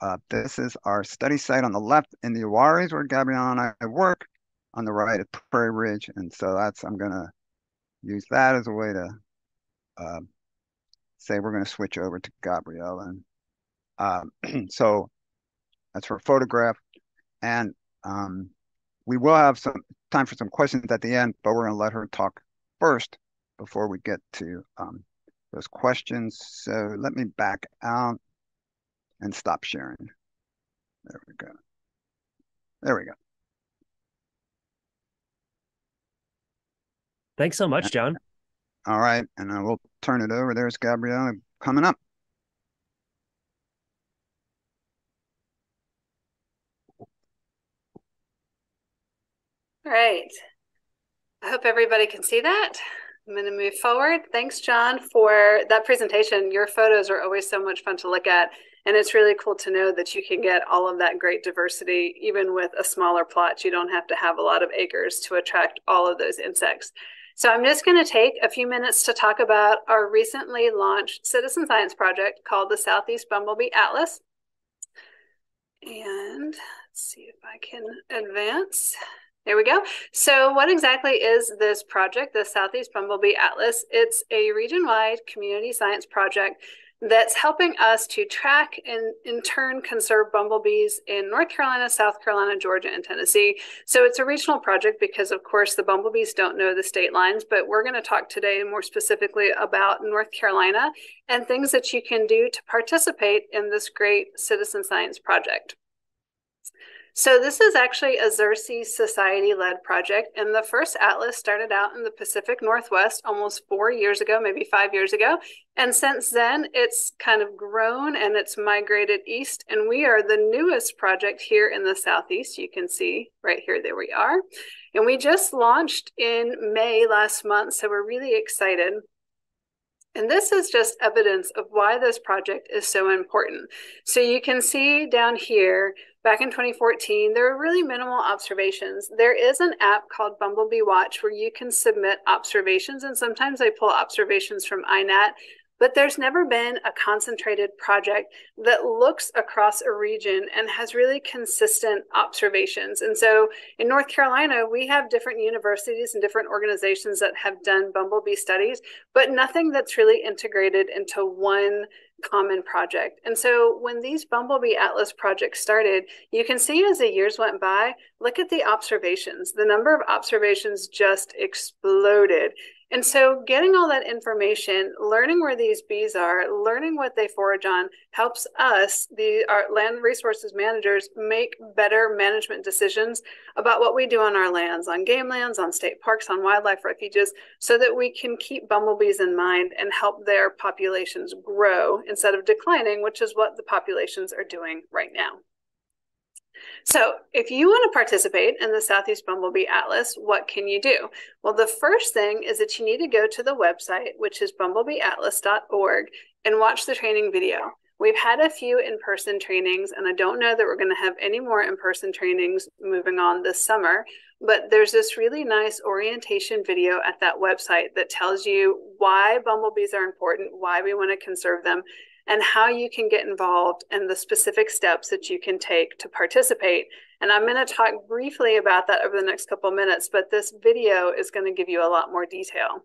S2: uh, this is our study site on the left in the Uwharries where Gabrielle and I work. On the right at Prairie Ridge, and so that's I'm gonna use that as a way to uh, say we're going to switch over to Gabrielle. And um, so that's her photograph. And um, we will have some time for some questions at the end, but we're going to let her talk first before we get to um, those questions. So let me back out and stop sharing. There we go. There we go.
S1: Thanks so much, John.
S2: All right. And I will turn it over. There's Gabriela coming up.
S3: All right. I hope everybody can see that. I'm going to move forward. Thanks, John, for that presentation. Your photos are always so much fun to look at. And it's really cool to know that you can get all of that great diversity, even with a smaller plot. You don't have to have a lot of acres to attract all of those insects. So I'm just going to take a few minutes to talk about our recently launched citizen science project called the Southeast Bumblebee Atlas. And let's see if I can advance. There we go. So what exactly is this project, the Southeast Bumblebee Atlas? It's a region-wide community science project that's helping us to track and in turn conserve bumblebees in North Carolina, South Carolina, Georgia, and Tennessee. So it's a regional project because, of course, the bumblebees don't know the state lines, but we're going to talk today more specifically about North Carolina and things that you can do to participate in this great citizen science project. So this is actually a Xerces Society-led project, and the first atlas started out in the Pacific Northwest almost four years ago, maybe five years ago. And since then, it's kind of grown and it's migrated east, and we are the newest project here in the Southeast. You can see right here, there we are. And we just launched in May last month, so we're really excited. And this is just evidence of why this project is so important. So you can see down here, back in 2014, there were really minimal observations. There is an app called Bumblebee Watch where you can submit observations, and sometimes I pull observations from INAT, but there's never been a concentrated project that looks across a region and has really consistent observations. And so in North Carolina, we have different universities and different organizations that have done bumblebee studies, but nothing that's really integrated into one common project. And so when these Bumblebee Atlas projects started, you can see as the years went by, look at the observations. The number of observations just exploded. And so, getting all that information, learning where these bees are, learning what they forage on, helps us, the our land resources managers, make better management decisions about what we do on our lands, on game lands, on state parks, on wildlife refuges, so that we can keep bumblebees in mind and help their populations grow instead of declining, which is what the populations are doing right now. So, if you want to participate in the Southeast Bumblebee Atlas, what can you do? Well, the first thing is that you need to go to the website, which is bumblebeeatlas.org, and watch the training video. We've had a few in person trainings, and I don't know that we're going to have any more in person trainings moving on this summer. But there's this really nice orientation video at that website that tells you why bumblebees are important, why we want to conserve them, and how you can get involved and the specific steps that you can take to participate. And I'm going to talk briefly about that over the next couple minutes, but this video is going to give you a lot more detail.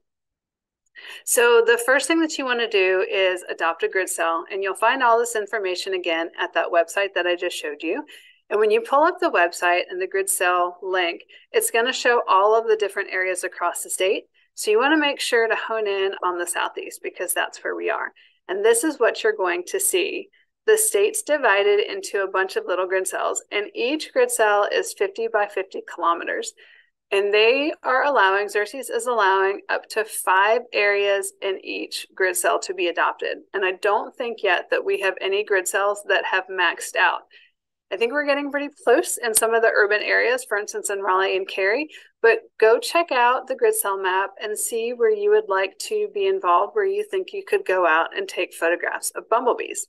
S3: So the first thing that you want to do is adopt a grid cell, and you'll find all this information again at that website that I just showed you. And when you pull up the website and the grid cell link, it's going to show all of the different areas across the state. So you want to make sure to hone in on the Southeast because that's where we are. And this is what you're going to see. The state's divided into a bunch of little grid cells, and each grid cell is 50 by 50 kilometers. And they are allowing, Xerces is allowing up to five areas in each grid cell to be adopted. And I don't think yet that we have any grid cells that have maxed out. I think we're getting pretty close in some of the urban areas, for instance, in Raleigh and Cary. But go check out the grid cell map and see where you would like to be involved, where you think you could go out and take photographs of bumblebees.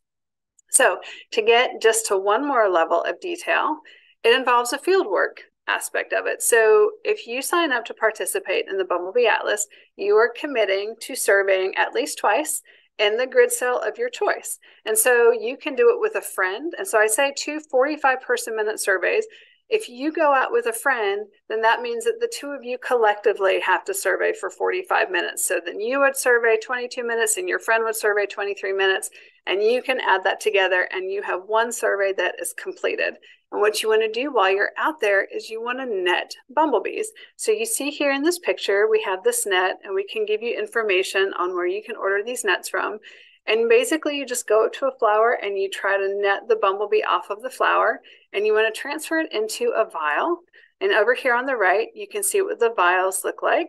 S3: So, to get just to one more level of detail, it involves a fieldwork aspect of it. So, if you sign up to participate in the Bumblebee Atlas, you are committing to surveying at least twice in the grid cell of your choice. And so you can do it with a friend. And so I say two 45 person minute surveys. If you go out with a friend, then that means that the two of you collectively have to survey for 45 minutes. So then you would survey 22 minutes and your friend would survey 23 minutes. And you can add that together and you have one survey that is completed. And what you want to do while you're out there is you want to net bumblebees. So you see here in this picture, we have this net and we can give you information on where you can order these nets from. And basically you just go up to a flower and you try to net the bumblebee off of the flower and you want to transfer it into a vial. And over here on the right, you can see what the vials look like.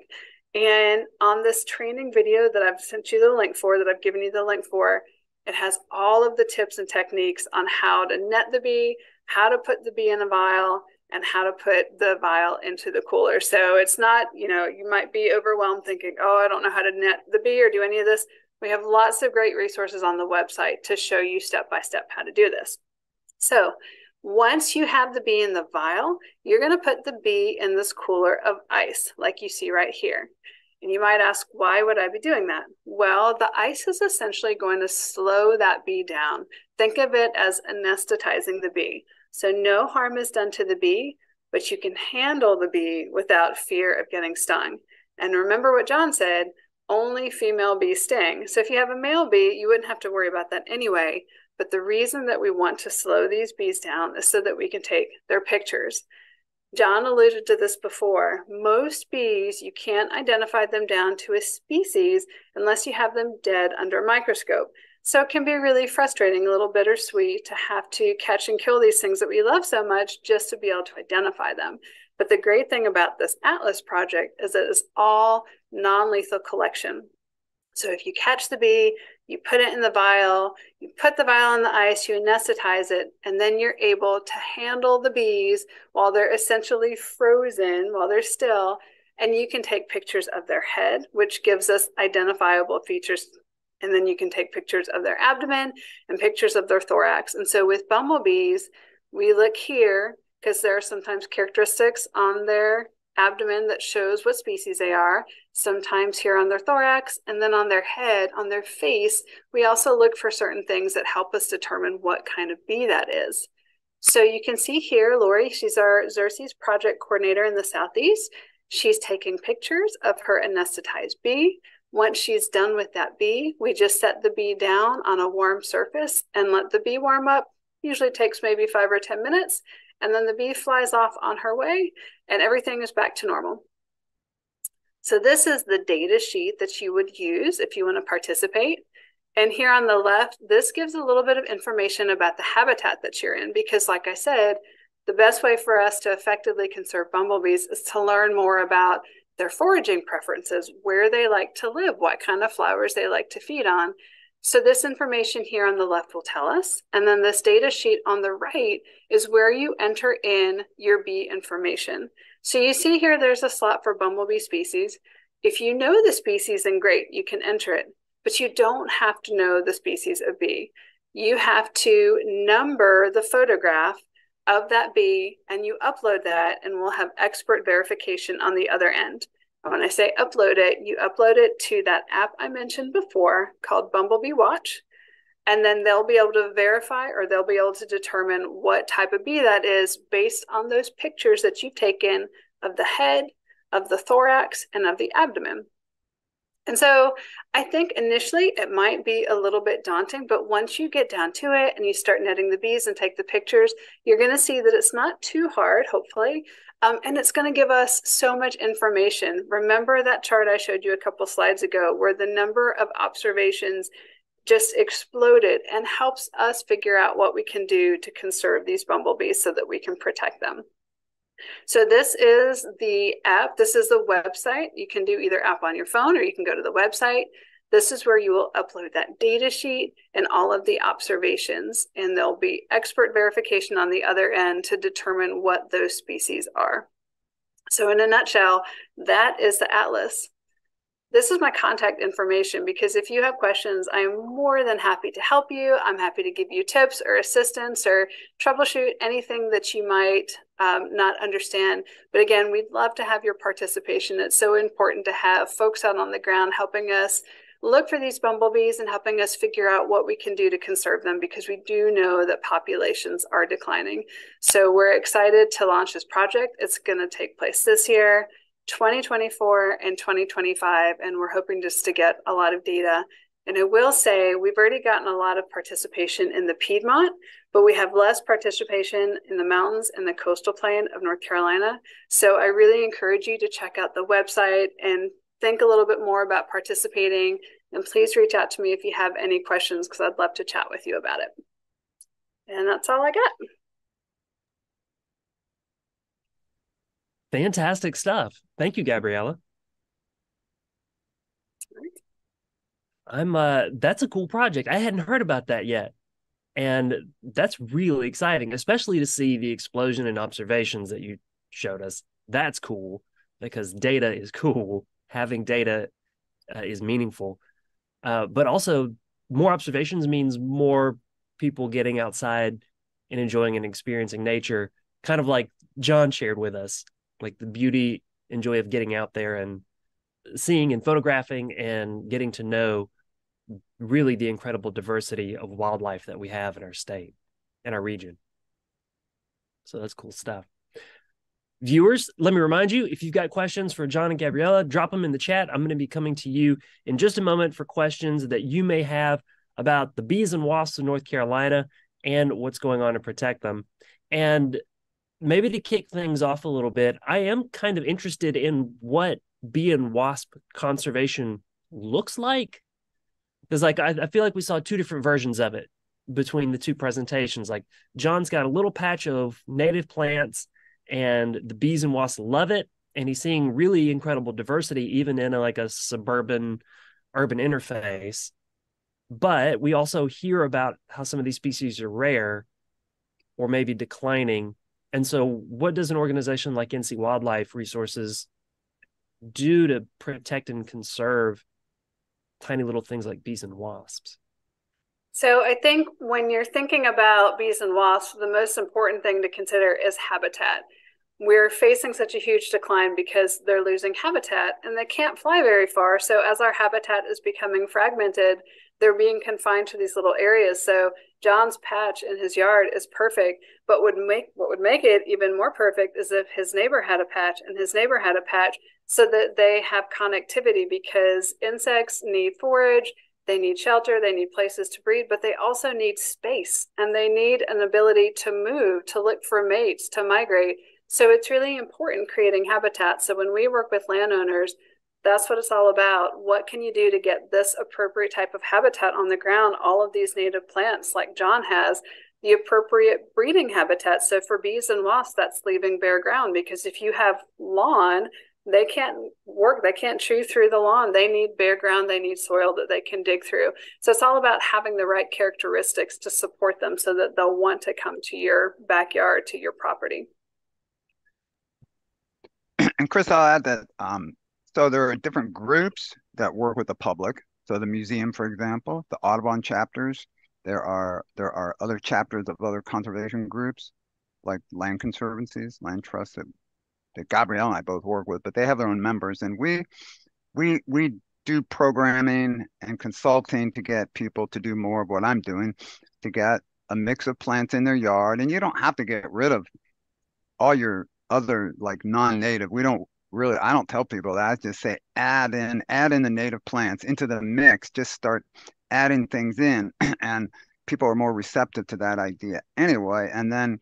S3: And on this training video that I've sent you the link for, that I've given you the link for, it has all of the tips and techniques on how to net the bee, how to put the bee in a vial, and how to put the vial into the cooler. So it's not, you know, you might be overwhelmed thinking, oh, I don't know how to net the bee or do any of this. We have lots of great resources on the website to show you step by step how to do this. So once you have the bee in the vial, you're going to put the bee in this cooler of ice, like you see right here. And you might ask, why would I be doing that? Well, the ice is essentially going to slow that bee down. Think of it as anesthetizing the bee. So no harm is done to the bee, but you can handle the bee without fear of getting stung. And remember what John said only female bees sting. So if you have a male bee, you wouldn't have to worry about that anyway. But the reason that we want to slow these bees down is so that we can take their pictures. John alluded to this before. Most bees, you can't identify them down to a species unless you have them dead under a microscope. So it can be really frustrating, a little bittersweet to have to catch and kill these things that we love so much just to be able to identify them. But the great thing about this Atlas project is that it's all non lethal collection. So if you catch the bee, you put it in the vial, you put the vial in the ice, you anesthetize it, and then you're able to handle the bees while they're essentially frozen, while they're still. And you can take pictures of their head, which gives us identifiable features and then you can take pictures of their abdomen and pictures of their thorax. And so with bumblebees, we look here because there are sometimes characteristics on their abdomen that shows what species they are, sometimes here on their thorax, and then on their head, on their face, we also look for certain things that help us determine what kind of bee that is. So you can see here, Lori, she's our Xerces project coordinator in the Southeast. She's taking pictures of her anesthetized bee. Once she's done with that bee, we just set the bee down on a warm surface and let the bee warm up. Usually takes maybe five or 10 minutes. And then the bee flies off on her way and everything is back to normal. So this is the data sheet that you would use if you want to participate. And here on the left, this gives a little bit of information about the habitat that you're in, because like I said, the best way for us to effectively conserve bumblebees is to learn more about their foraging preferences, where they like to live, what kind of flowers they like to feed on. So this information here on the left will tell us. And then this data sheet on the right is where you enter in your bee information. So you see here, there's a slot for bumblebee species. If you know the species, then great, you can enter it. But you don't have to know the species of bee. You have to number the photograph of that bee and you upload that and we'll have expert verification on the other end. When I say upload it, you upload it to that app I mentioned before called Bumblebee Watch. And then they'll be able to verify or they'll be able to determine what type of bee that is based on those pictures that you've taken of the head, of the thorax, and of the abdomen. And so I think initially it might be a little bit daunting, but once you get down to it and you start netting the bees and take the pictures, you're going to see that it's not too hard, hopefully. Um, and it's going to give us so much information. Remember that chart I showed you a couple slides ago where the number of observations just exploded and helps us figure out what we can do to conserve these bumblebees so that we can protect them. So this is the app. This is the website. You can do either app on your phone or you can go to the website. This is where you will upload that data sheet and all of the observations, and there'll be expert verification on the other end to determine what those species are. So in a nutshell, that is the atlas this is my contact information because if you have questions, I am more than happy to help you. I'm happy to give you tips or assistance or troubleshoot anything that you might um, not understand. But again, we'd love to have your participation. It's so important to have folks out on the ground helping us look for these bumblebees and helping us figure out what we can do to conserve them because we do know that populations are declining. So we're excited to launch this project. It's going to take place this year. 2024 and 2025, and we're hoping just to get a lot of data. And I will say we've already gotten a lot of participation in the Piedmont, but we have less participation in the mountains and the coastal plain of North Carolina. So I really encourage you to check out the website and think a little bit more about participating. And please reach out to me if you have any questions because I'd love to chat with you about it. And that's all I got.
S1: Fantastic stuff. Thank you, Gabriela. I'm uh that's a cool project. I hadn't heard about that yet. And that's really exciting, especially to see the explosion in observations that you showed us. That's cool because data is cool. Having data uh, is meaningful. Uh, but also, more observations means more people getting outside and enjoying and experiencing nature, kind of like John shared with us, like the beauty and joy of getting out there and seeing and photographing and getting to know really the incredible diversity of wildlife that we have in our state and our region. So that's cool stuff. Viewers, let me remind you if you've got questions for John and Gabriela, drop them in the chat. I'm going to be coming to you in just a moment for questions that you may have about the bees and wasps of North Carolina and what's going on to protect them. And maybe to kick things off a little bit, I am kind of interested in what bee and wasp conservation looks like because like I, I feel like we saw two different versions of it between the two presentations like john's got a little patch of native plants and the bees and wasps love it and he's seeing really incredible diversity even in a, like a suburban urban interface but we also hear about how some of these species are rare or maybe declining and so what does an organization like nc wildlife resources do to protect and conserve tiny little things like bees and wasps?
S3: So I think when you're thinking about bees and wasps, the most important thing to consider is habitat. We're facing such a huge decline because they're losing habitat and they can't fly very far. So as our habitat is becoming fragmented, they're being confined to these little areas. So John's patch in his yard is perfect, but would make what would make it even more perfect is if his neighbor had a patch and his neighbor had a patch so that they have connectivity because insects need forage, they need shelter, they need places to breed, but they also need space and they need an ability to move, to look for mates, to migrate. So it's really important creating habitat. So when we work with landowners, that's what it's all about. What can you do to get this appropriate type of habitat on the ground? All of these native plants, like John has, the appropriate breeding habitat. So for bees and wasps, that's leaving bare ground because if you have lawn, they can't work they can't chew through the lawn they need bare ground they need soil that they can dig through so it's all about having the right characteristics to support them so that they'll want to come to your backyard to your property
S2: and chris i'll add that um, so there are different groups that work with the public. So the museum for example the audubon chapters there are there are other chapters of other conservation groups like land conservancies land trusts that that Gabrielle and I both work with, but they have their own members, and we we we do programming and consulting to get people to do more of what I'm doing, to get a mix of plants in their yard, and you don't have to get rid of all your other like non-native. We don't really I don't tell people that. I just say add in add in the native plants into the mix. Just start adding things in and people are more receptive to that idea anyway. And then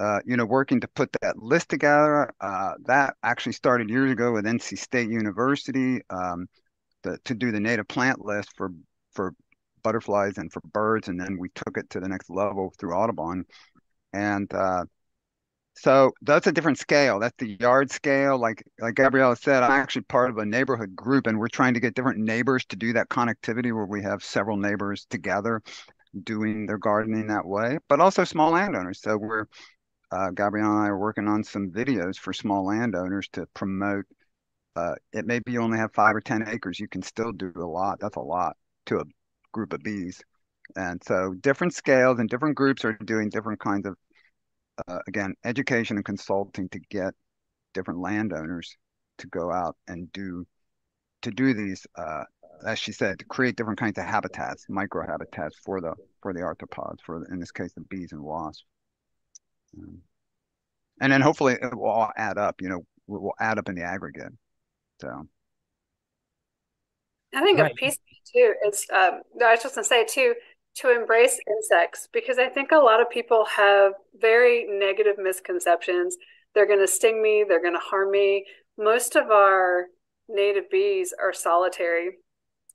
S2: uh, you know, working to put that list together. Uh, that actually started years ago with NC State University um, to, to do the native plant list for for butterflies and for birds, and then we took it to the next level through Audubon, and uh, so that's a different scale. That's the yard scale. Like like Gabriela said, I'm actually part of a neighborhood group, and we're trying to get different neighbors to do that connectivity where we have several neighbors together doing their gardening that way, but also small landowners. So we're uh, Gabrielle and I are working on some videos for small landowners to promote. Uh, it maybe you only have five or 10 acres. You can still do a lot. That's a lot to a group of bees. And so different scales and different groups are doing different kinds of, uh, again, education and consulting to get different landowners to go out and do, to do these, uh, as she said, to create different kinds of habitats, micro habitats for the, for the arthropods, for, in this case, the bees and wasps. Um, and then hopefully it will all add up. You know, will add up in the aggregate. So.
S3: I think right. a piece too is um, I was just gonna say too to embrace insects because I think a lot of people have very negative misconceptions. They're going to sting me. They're going to harm me. Most of our native bees are solitary.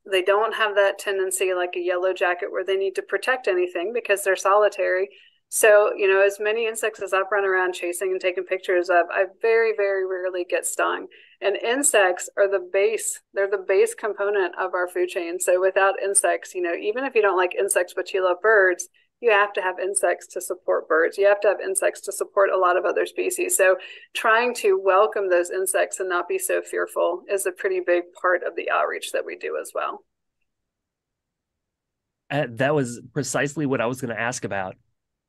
S3: They don't have that tendency like a yellow jacket where they need to protect anything because they're solitary. So, you know, as many insects as I've run around chasing and taking pictures of, I very, very rarely get stung. And insects are the base, they're the base component of our food chain. So without insects, you know, even if you don't like insects, but you love birds, you have to have insects to support birds. You have to have insects to support a lot of other species. So trying to welcome those insects and not be so fearful is a pretty big part of the outreach that we do as well.
S1: Uh, that was precisely what I was going to ask about.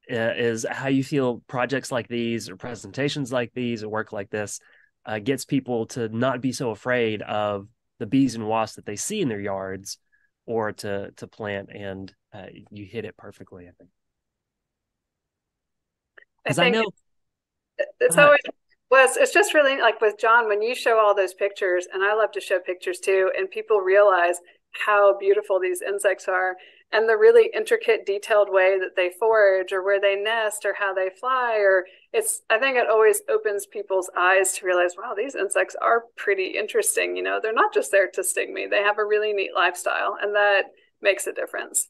S1: Uh, is how you feel projects like these or presentations like these or work like this uh, gets people to not be so afraid of the bees and wasps that they see in their yards or to to plant and uh, you hit it perfectly i think.
S3: Because I, I, know it's always well it's, it's just really like with john when you show all those pictures and i love to show pictures too and people realize how beautiful these insects are and the really intricate detailed way that they forage or where they nest or how they fly or it's i think it always opens people's eyes to realize wow these insects are pretty interesting you know? They're not just there to sting me. They have a really neat lifestyle and that makes a difference.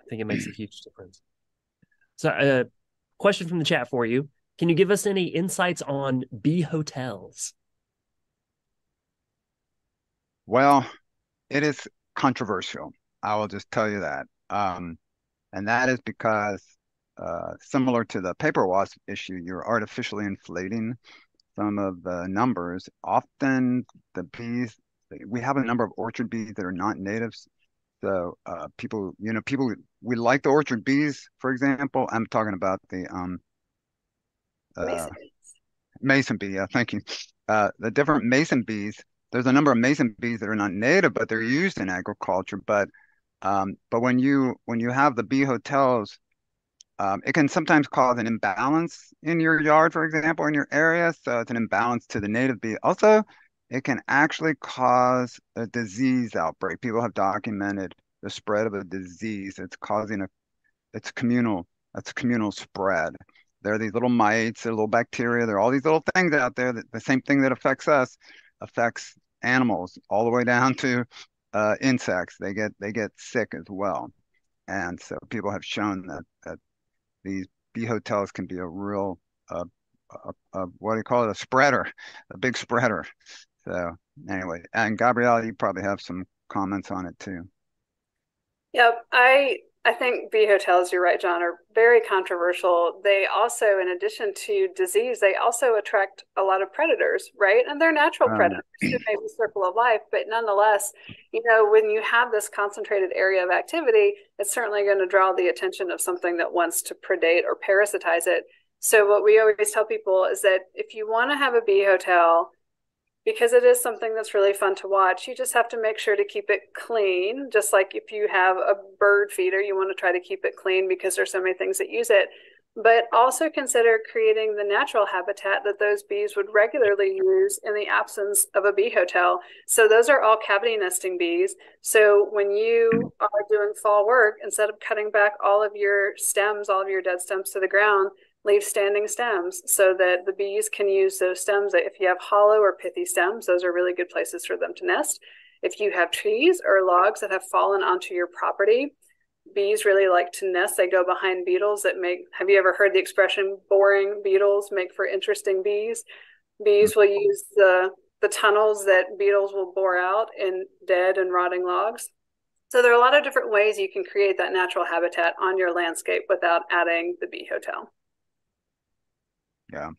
S1: I think it makes a huge difference. So a uh, question from the chat for you. Can you give us any insights on bee hotels?
S2: Well it is controversial. I will just tell you that. Um, and that is because, uh, similar to the paper wasp issue, you're artificially inflating some of the numbers. Often the bees, we have a number of orchard bees that are not natives. So uh, people, you know, people, we like the orchard bees, for example. I'm talking about the um, uh, mason, mason bee. Yeah, thank you. Uh, the different mason bees there's a number of mason bees that are not native, but they're used in agriculture. But um, but when you when you have the bee hotels, um, it can sometimes cause an imbalance in your yard, for example, in your area. So it's an imbalance to the native bee. Also, it can actually cause a disease outbreak. People have documented the spread of a disease. It's causing a it's communal. It's a communal spread. There are these little mites, there are little bacteria, there are all these little things out there that the same thing that affects us affects animals all the way down to uh, insects. They get they get sick as well, and so people have shown that that these bee hotels can be a real uh, a, a, what do you call it a spreader, a big spreader. So anyway, and Gabrielle, you probably have some comments on it too.
S3: Yep, I I think bee hotels, you're right, John, are very controversial. They also, in addition to disease, they also attract a lot of predators, right? And they're natural um, predators who the circle of life. But nonetheless, you know, when you have this concentrated area of activity, it's certainly going to draw the attention of something that wants to predate or parasitize it. So, what we always tell people is that if you want to have a bee hotel, because it is something that's really fun to watch. You just have to make sure to keep it clean. Just like if you have a bird feeder, you want to try to keep it clean because there's so many things that use it. But also consider creating the natural habitat that those bees would regularly use in the absence of a bee hotel. So those are all cavity nesting bees. So when you are doing fall work, instead of cutting back all of your stems, all of your dead stems to the ground, leave standing stems so that the bees can use those stems. If you have hollow or pithy stems, those are really good places for them to nest. If you have trees or logs that have fallen onto your property, bees really like to nest. They go behind beetles that make, have you ever heard the expression boring beetles make for interesting bees? Bees will mm-hmm. use the, the tunnels that beetles will bore out in dead and rotting logs. So there are a lot of different ways you can create that natural habitat on your landscape without adding the bee hotel.
S2: Yeah.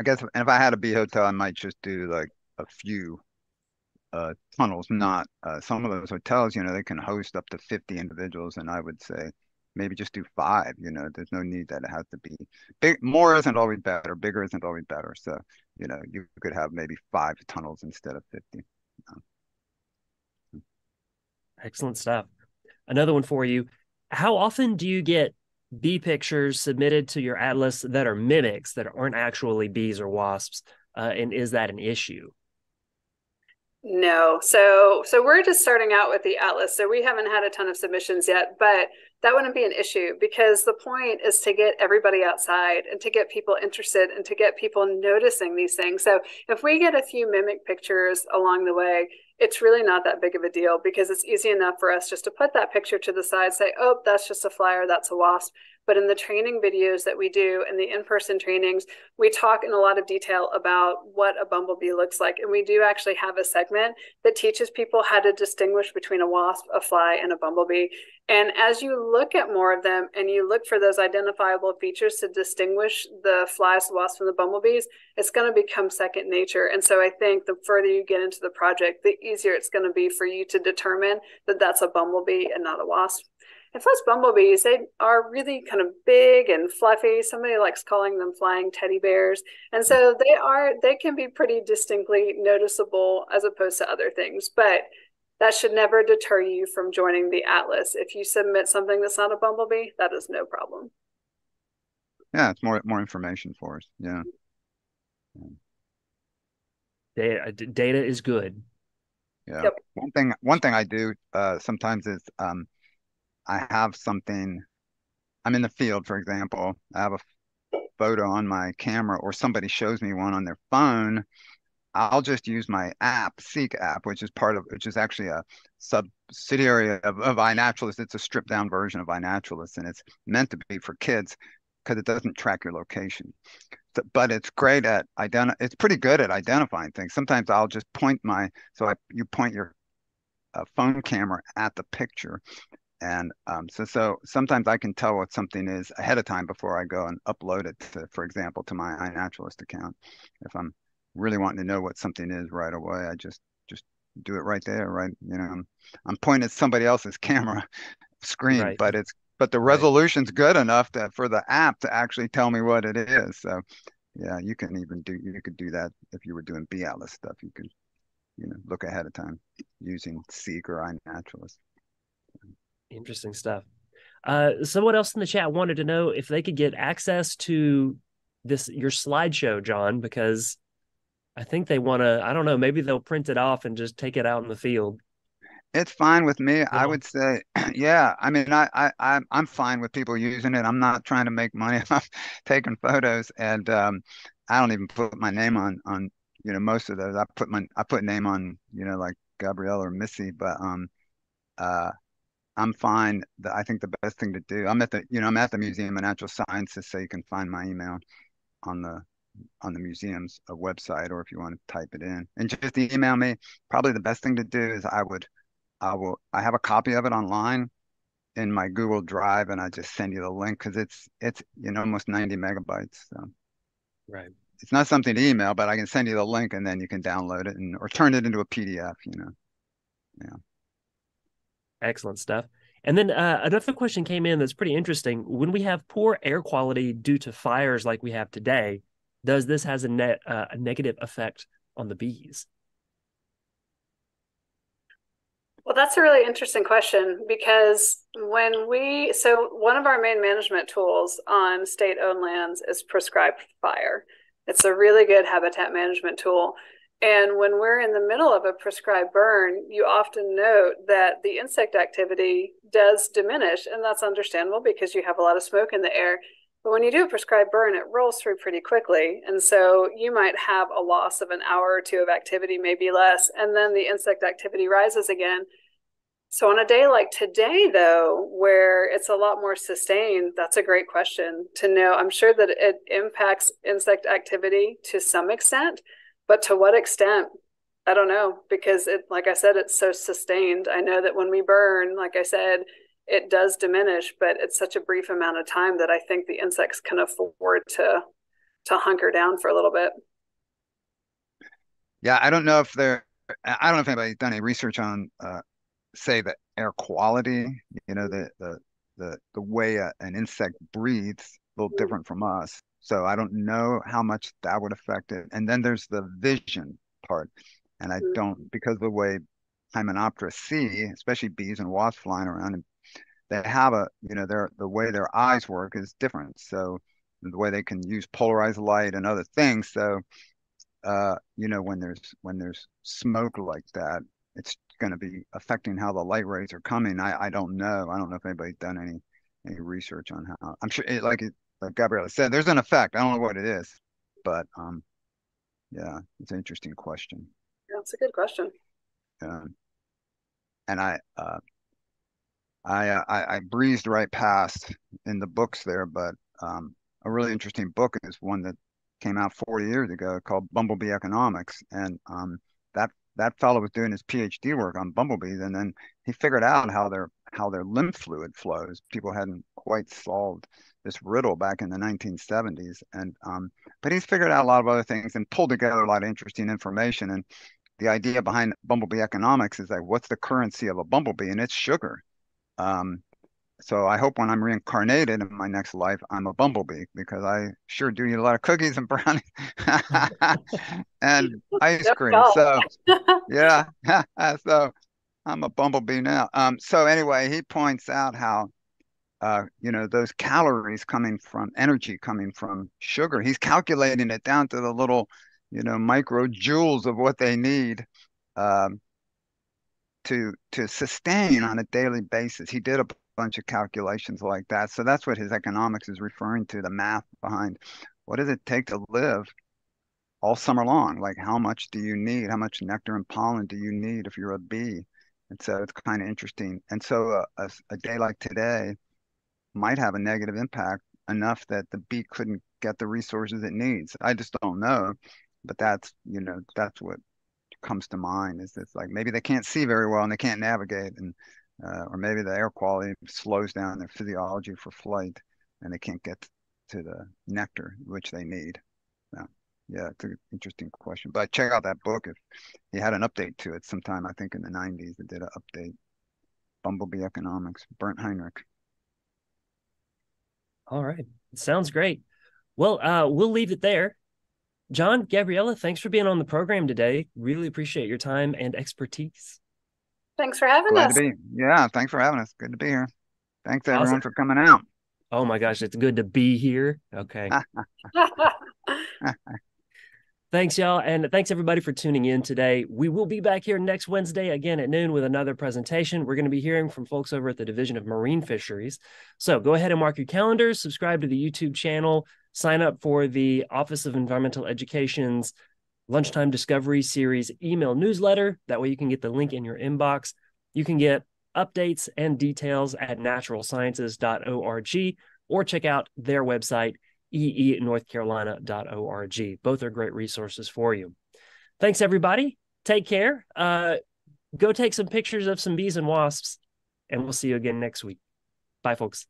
S2: I guess if I had a bee hotel, I might just do like a few uh, tunnels, not uh, some of those hotels, you know, they can host up to 50 individuals. And I would say maybe just do five, you know, there's no need that it has to be big. More isn't always better. Bigger isn't always better. So, you know, you could have maybe five tunnels instead of 50.
S1: Excellent stuff. Another one for you. How often do you get bee pictures submitted to your atlas that are mimics that aren't actually bees or wasps uh, and is that an issue?
S3: No. So so we're just starting out with the atlas so we haven't had a ton of submissions yet but that wouldn't be an issue because the point is to get everybody outside and to get people interested and to get people noticing these things. So if we get a few mimic pictures along the way it's really not that big of a deal because it's easy enough for us just to put that picture to the side, say, oh, that's just a flyer, that's a wasp. But in the training videos that we do and the in person trainings, we talk in a lot of detail about what a bumblebee looks like. And we do actually have a segment that teaches people how to distinguish between a wasp, a fly, and a bumblebee. And as you look at more of them and you look for those identifiable features to distinguish the flies, the wasps, from the bumblebees, it's going to become second nature. And so I think the further you get into the project, the easier it's going to be for you to determine that that's a bumblebee and not a wasp. And plus, bumblebees, they are really kind of big and fluffy. Somebody likes calling them flying teddy bears. And so they are, they can be pretty distinctly noticeable as opposed to other things. But that should never deter you from joining the atlas. If you submit something that's not a bumblebee, that is no problem.
S2: Yeah, it's more more information for us. Yeah.
S1: Data, data is good.
S2: Yeah. Yep. One thing one thing I do uh, sometimes is um, I have something. I'm in the field, for example. I have a photo on my camera, or somebody shows me one on their phone, I'll just use my app, Seek app, which is part of, which is actually a subsidiary of, of iNaturalist. It's a stripped down version of iNaturalist, and it's meant to be for kids because it doesn't track your location. But it's great at identi- It's pretty good at identifying things. Sometimes I'll just point my, so I, you point your uh, phone camera at the picture, and um, so so sometimes I can tell what something is ahead of time before I go and upload it to, for example, to my iNaturalist account. If I'm really wanting to know what something is right away, I just just do it right there, right? You know, I'm, I'm pointing at somebody else's camera screen, right. but it's but the resolution's right. good enough that for the app to actually tell me what it is. So yeah, you can even do you could do that if you were doing Bee Atlas stuff. You could you know look ahead of time using Seek or iNaturalist.
S1: Interesting stuff. Uh, someone else in the chat wanted to know if they could get access to this your slideshow, John, because I think they want to. I don't know. Maybe they'll print it off and just take it out in the field.
S2: It's fine with me. Yeah. I would say, yeah. I mean, I, I, I'm, I'm fine with people using it. I'm not trying to make money off taking photos, and um, I don't even put my name on, on, you know, most of those. I put my, I put name on, you know, like Gabrielle or Missy, but um, uh, I'm fine. I think the best thing to do. I'm at the, you know, I'm at the Museum of Natural Sciences, so you can find my email on the on the museum's uh, website or if you want to type it in. And just email me. Probably the best thing to do is i would i will i have a copy of it online in my google drive and i just send you the link because it's it's you know almost 90 megabytes so.
S1: Right.
S2: It's not something to email but i can send you the link and then you can download it and or turn it into a pdf you know. Yeah
S1: excellent stuff and then uh, another question came in that's pretty interesting. When we have poor air quality due to fires like we have today, does this has a net uh, a negative effect on the bees?
S3: Well, that's a really interesting question because when we, so one of our main management tools on state owned lands is prescribed fire. It's a really good habitat management tool. And when we're in the middle of a prescribed burn, you often note that the insect activity does diminish. And that's understandable because you have a lot of smoke in the air. But when you do a prescribed burn, it rolls through pretty quickly. And so you might have a loss of an hour or two of activity, maybe less, and then the insect activity rises again. So on a day like today, though, where it's a lot more sustained, that's a great question to know. I'm sure that it impacts insect activity to some extent, but to what extent? I don't know because it, like I said, it's so sustained. I know that when we burn, like I said, it does diminish, but it's such a brief amount of time that I think the insects can afford to to hunker down for a little bit.
S2: Yeah, I don't know if there. I don't know if anybody's done any research on, uh, say, the air quality. You know, the the the the way a, an insect breathes a little different from us. So I don't know how much that would affect it. And then there's the vision part, and I mm-hmm. don't because the way Hymenoptera see, especially bees and wasps flying around and they have a you know their the way their eyes work is different. So the way they can use polarized light and other things. So uh you know when there's when there's smoke like that it's going to be affecting how the light rays are coming. I i don't know. I don't know if anybody's done any any research on how i'm sure it, like it, like Gabriela said there's an effect. I don't know what it is but um yeah it's an interesting question.
S3: Yeah it's a good question.
S2: Yeah and i uh I, uh, I, I breezed right past in the books there, but um, a really interesting book is one that came out 40 years ago called Bumblebee Economics, and um, that that fellow was doing his PhD work on bumblebees, and then he figured out how their how their lymph fluid flows. People hadn't quite solved this riddle back in the 1970s, and um, but he's figured out a lot of other things and pulled together a lot of interesting information. And the idea behind bumblebee economics is like, what's the currency of a bumblebee? And it's sugar. Um, so I hope when I'm reincarnated in my next life, I'm a bumblebee because I sure do eat a lot of cookies and brownies and ice cream. So yeah, so I'm a bumblebee now. Um, so anyway, he points out how, uh, you know, those calories coming from energy coming from sugar. He's calculating it down to the little, you know, micro joules of what they need. Um, to to sustain on a daily basis. He did a bunch of calculations like that. So that's what his economics is referring to, the math behind what does it take to live all summer long? Like how much do you need? How much nectar and pollen do you need if you're a bee? And so it's kind of interesting. And so uh, a, a day like today might have a negative impact enough that the bee couldn't get the resources it needs. I just don't know. But that's, you know, that's what comes to mind is it's like maybe they can't see very well and they can't navigate and uh, or maybe the air quality slows down their physiology for flight and they can't get to the nectar which they need. Yeah, yeah, it's an interesting question. But check out that book if he had an update to it sometime. I think in the '90s they did an update. Bumblebee Economics, Bernd Heinrich.
S1: All right, sounds great. Well, uh, we'll leave it there. John, Gabriela, thanks for being on the program today. Really appreciate your time and expertise.
S3: Thanks for having
S2: Glad
S3: us.
S2: To be, yeah, thanks for having us. Good to be here. Thanks everyone awesome. for coming out.
S1: Oh my gosh, it's good to be here. Okay. thanks, y'all. And thanks everybody for tuning in today. We will be back here next Wednesday again at noon with another presentation. We're going to be hearing from folks over at the Division of Marine Fisheries. So go ahead and mark your calendars, subscribe to the YouTube channel, sign up for the Office of Environmental Education's Lunchtime Discovery Series email newsletter. That way you can get the link in your inbox. You can get updates and details at naturalsciences.org or check out their website, eenorthcarolina.org. Both are great resources for you. Thanks, everybody. Take care. Uh, go take some pictures of some bees and wasps, and we'll see you again next week. Bye, folks.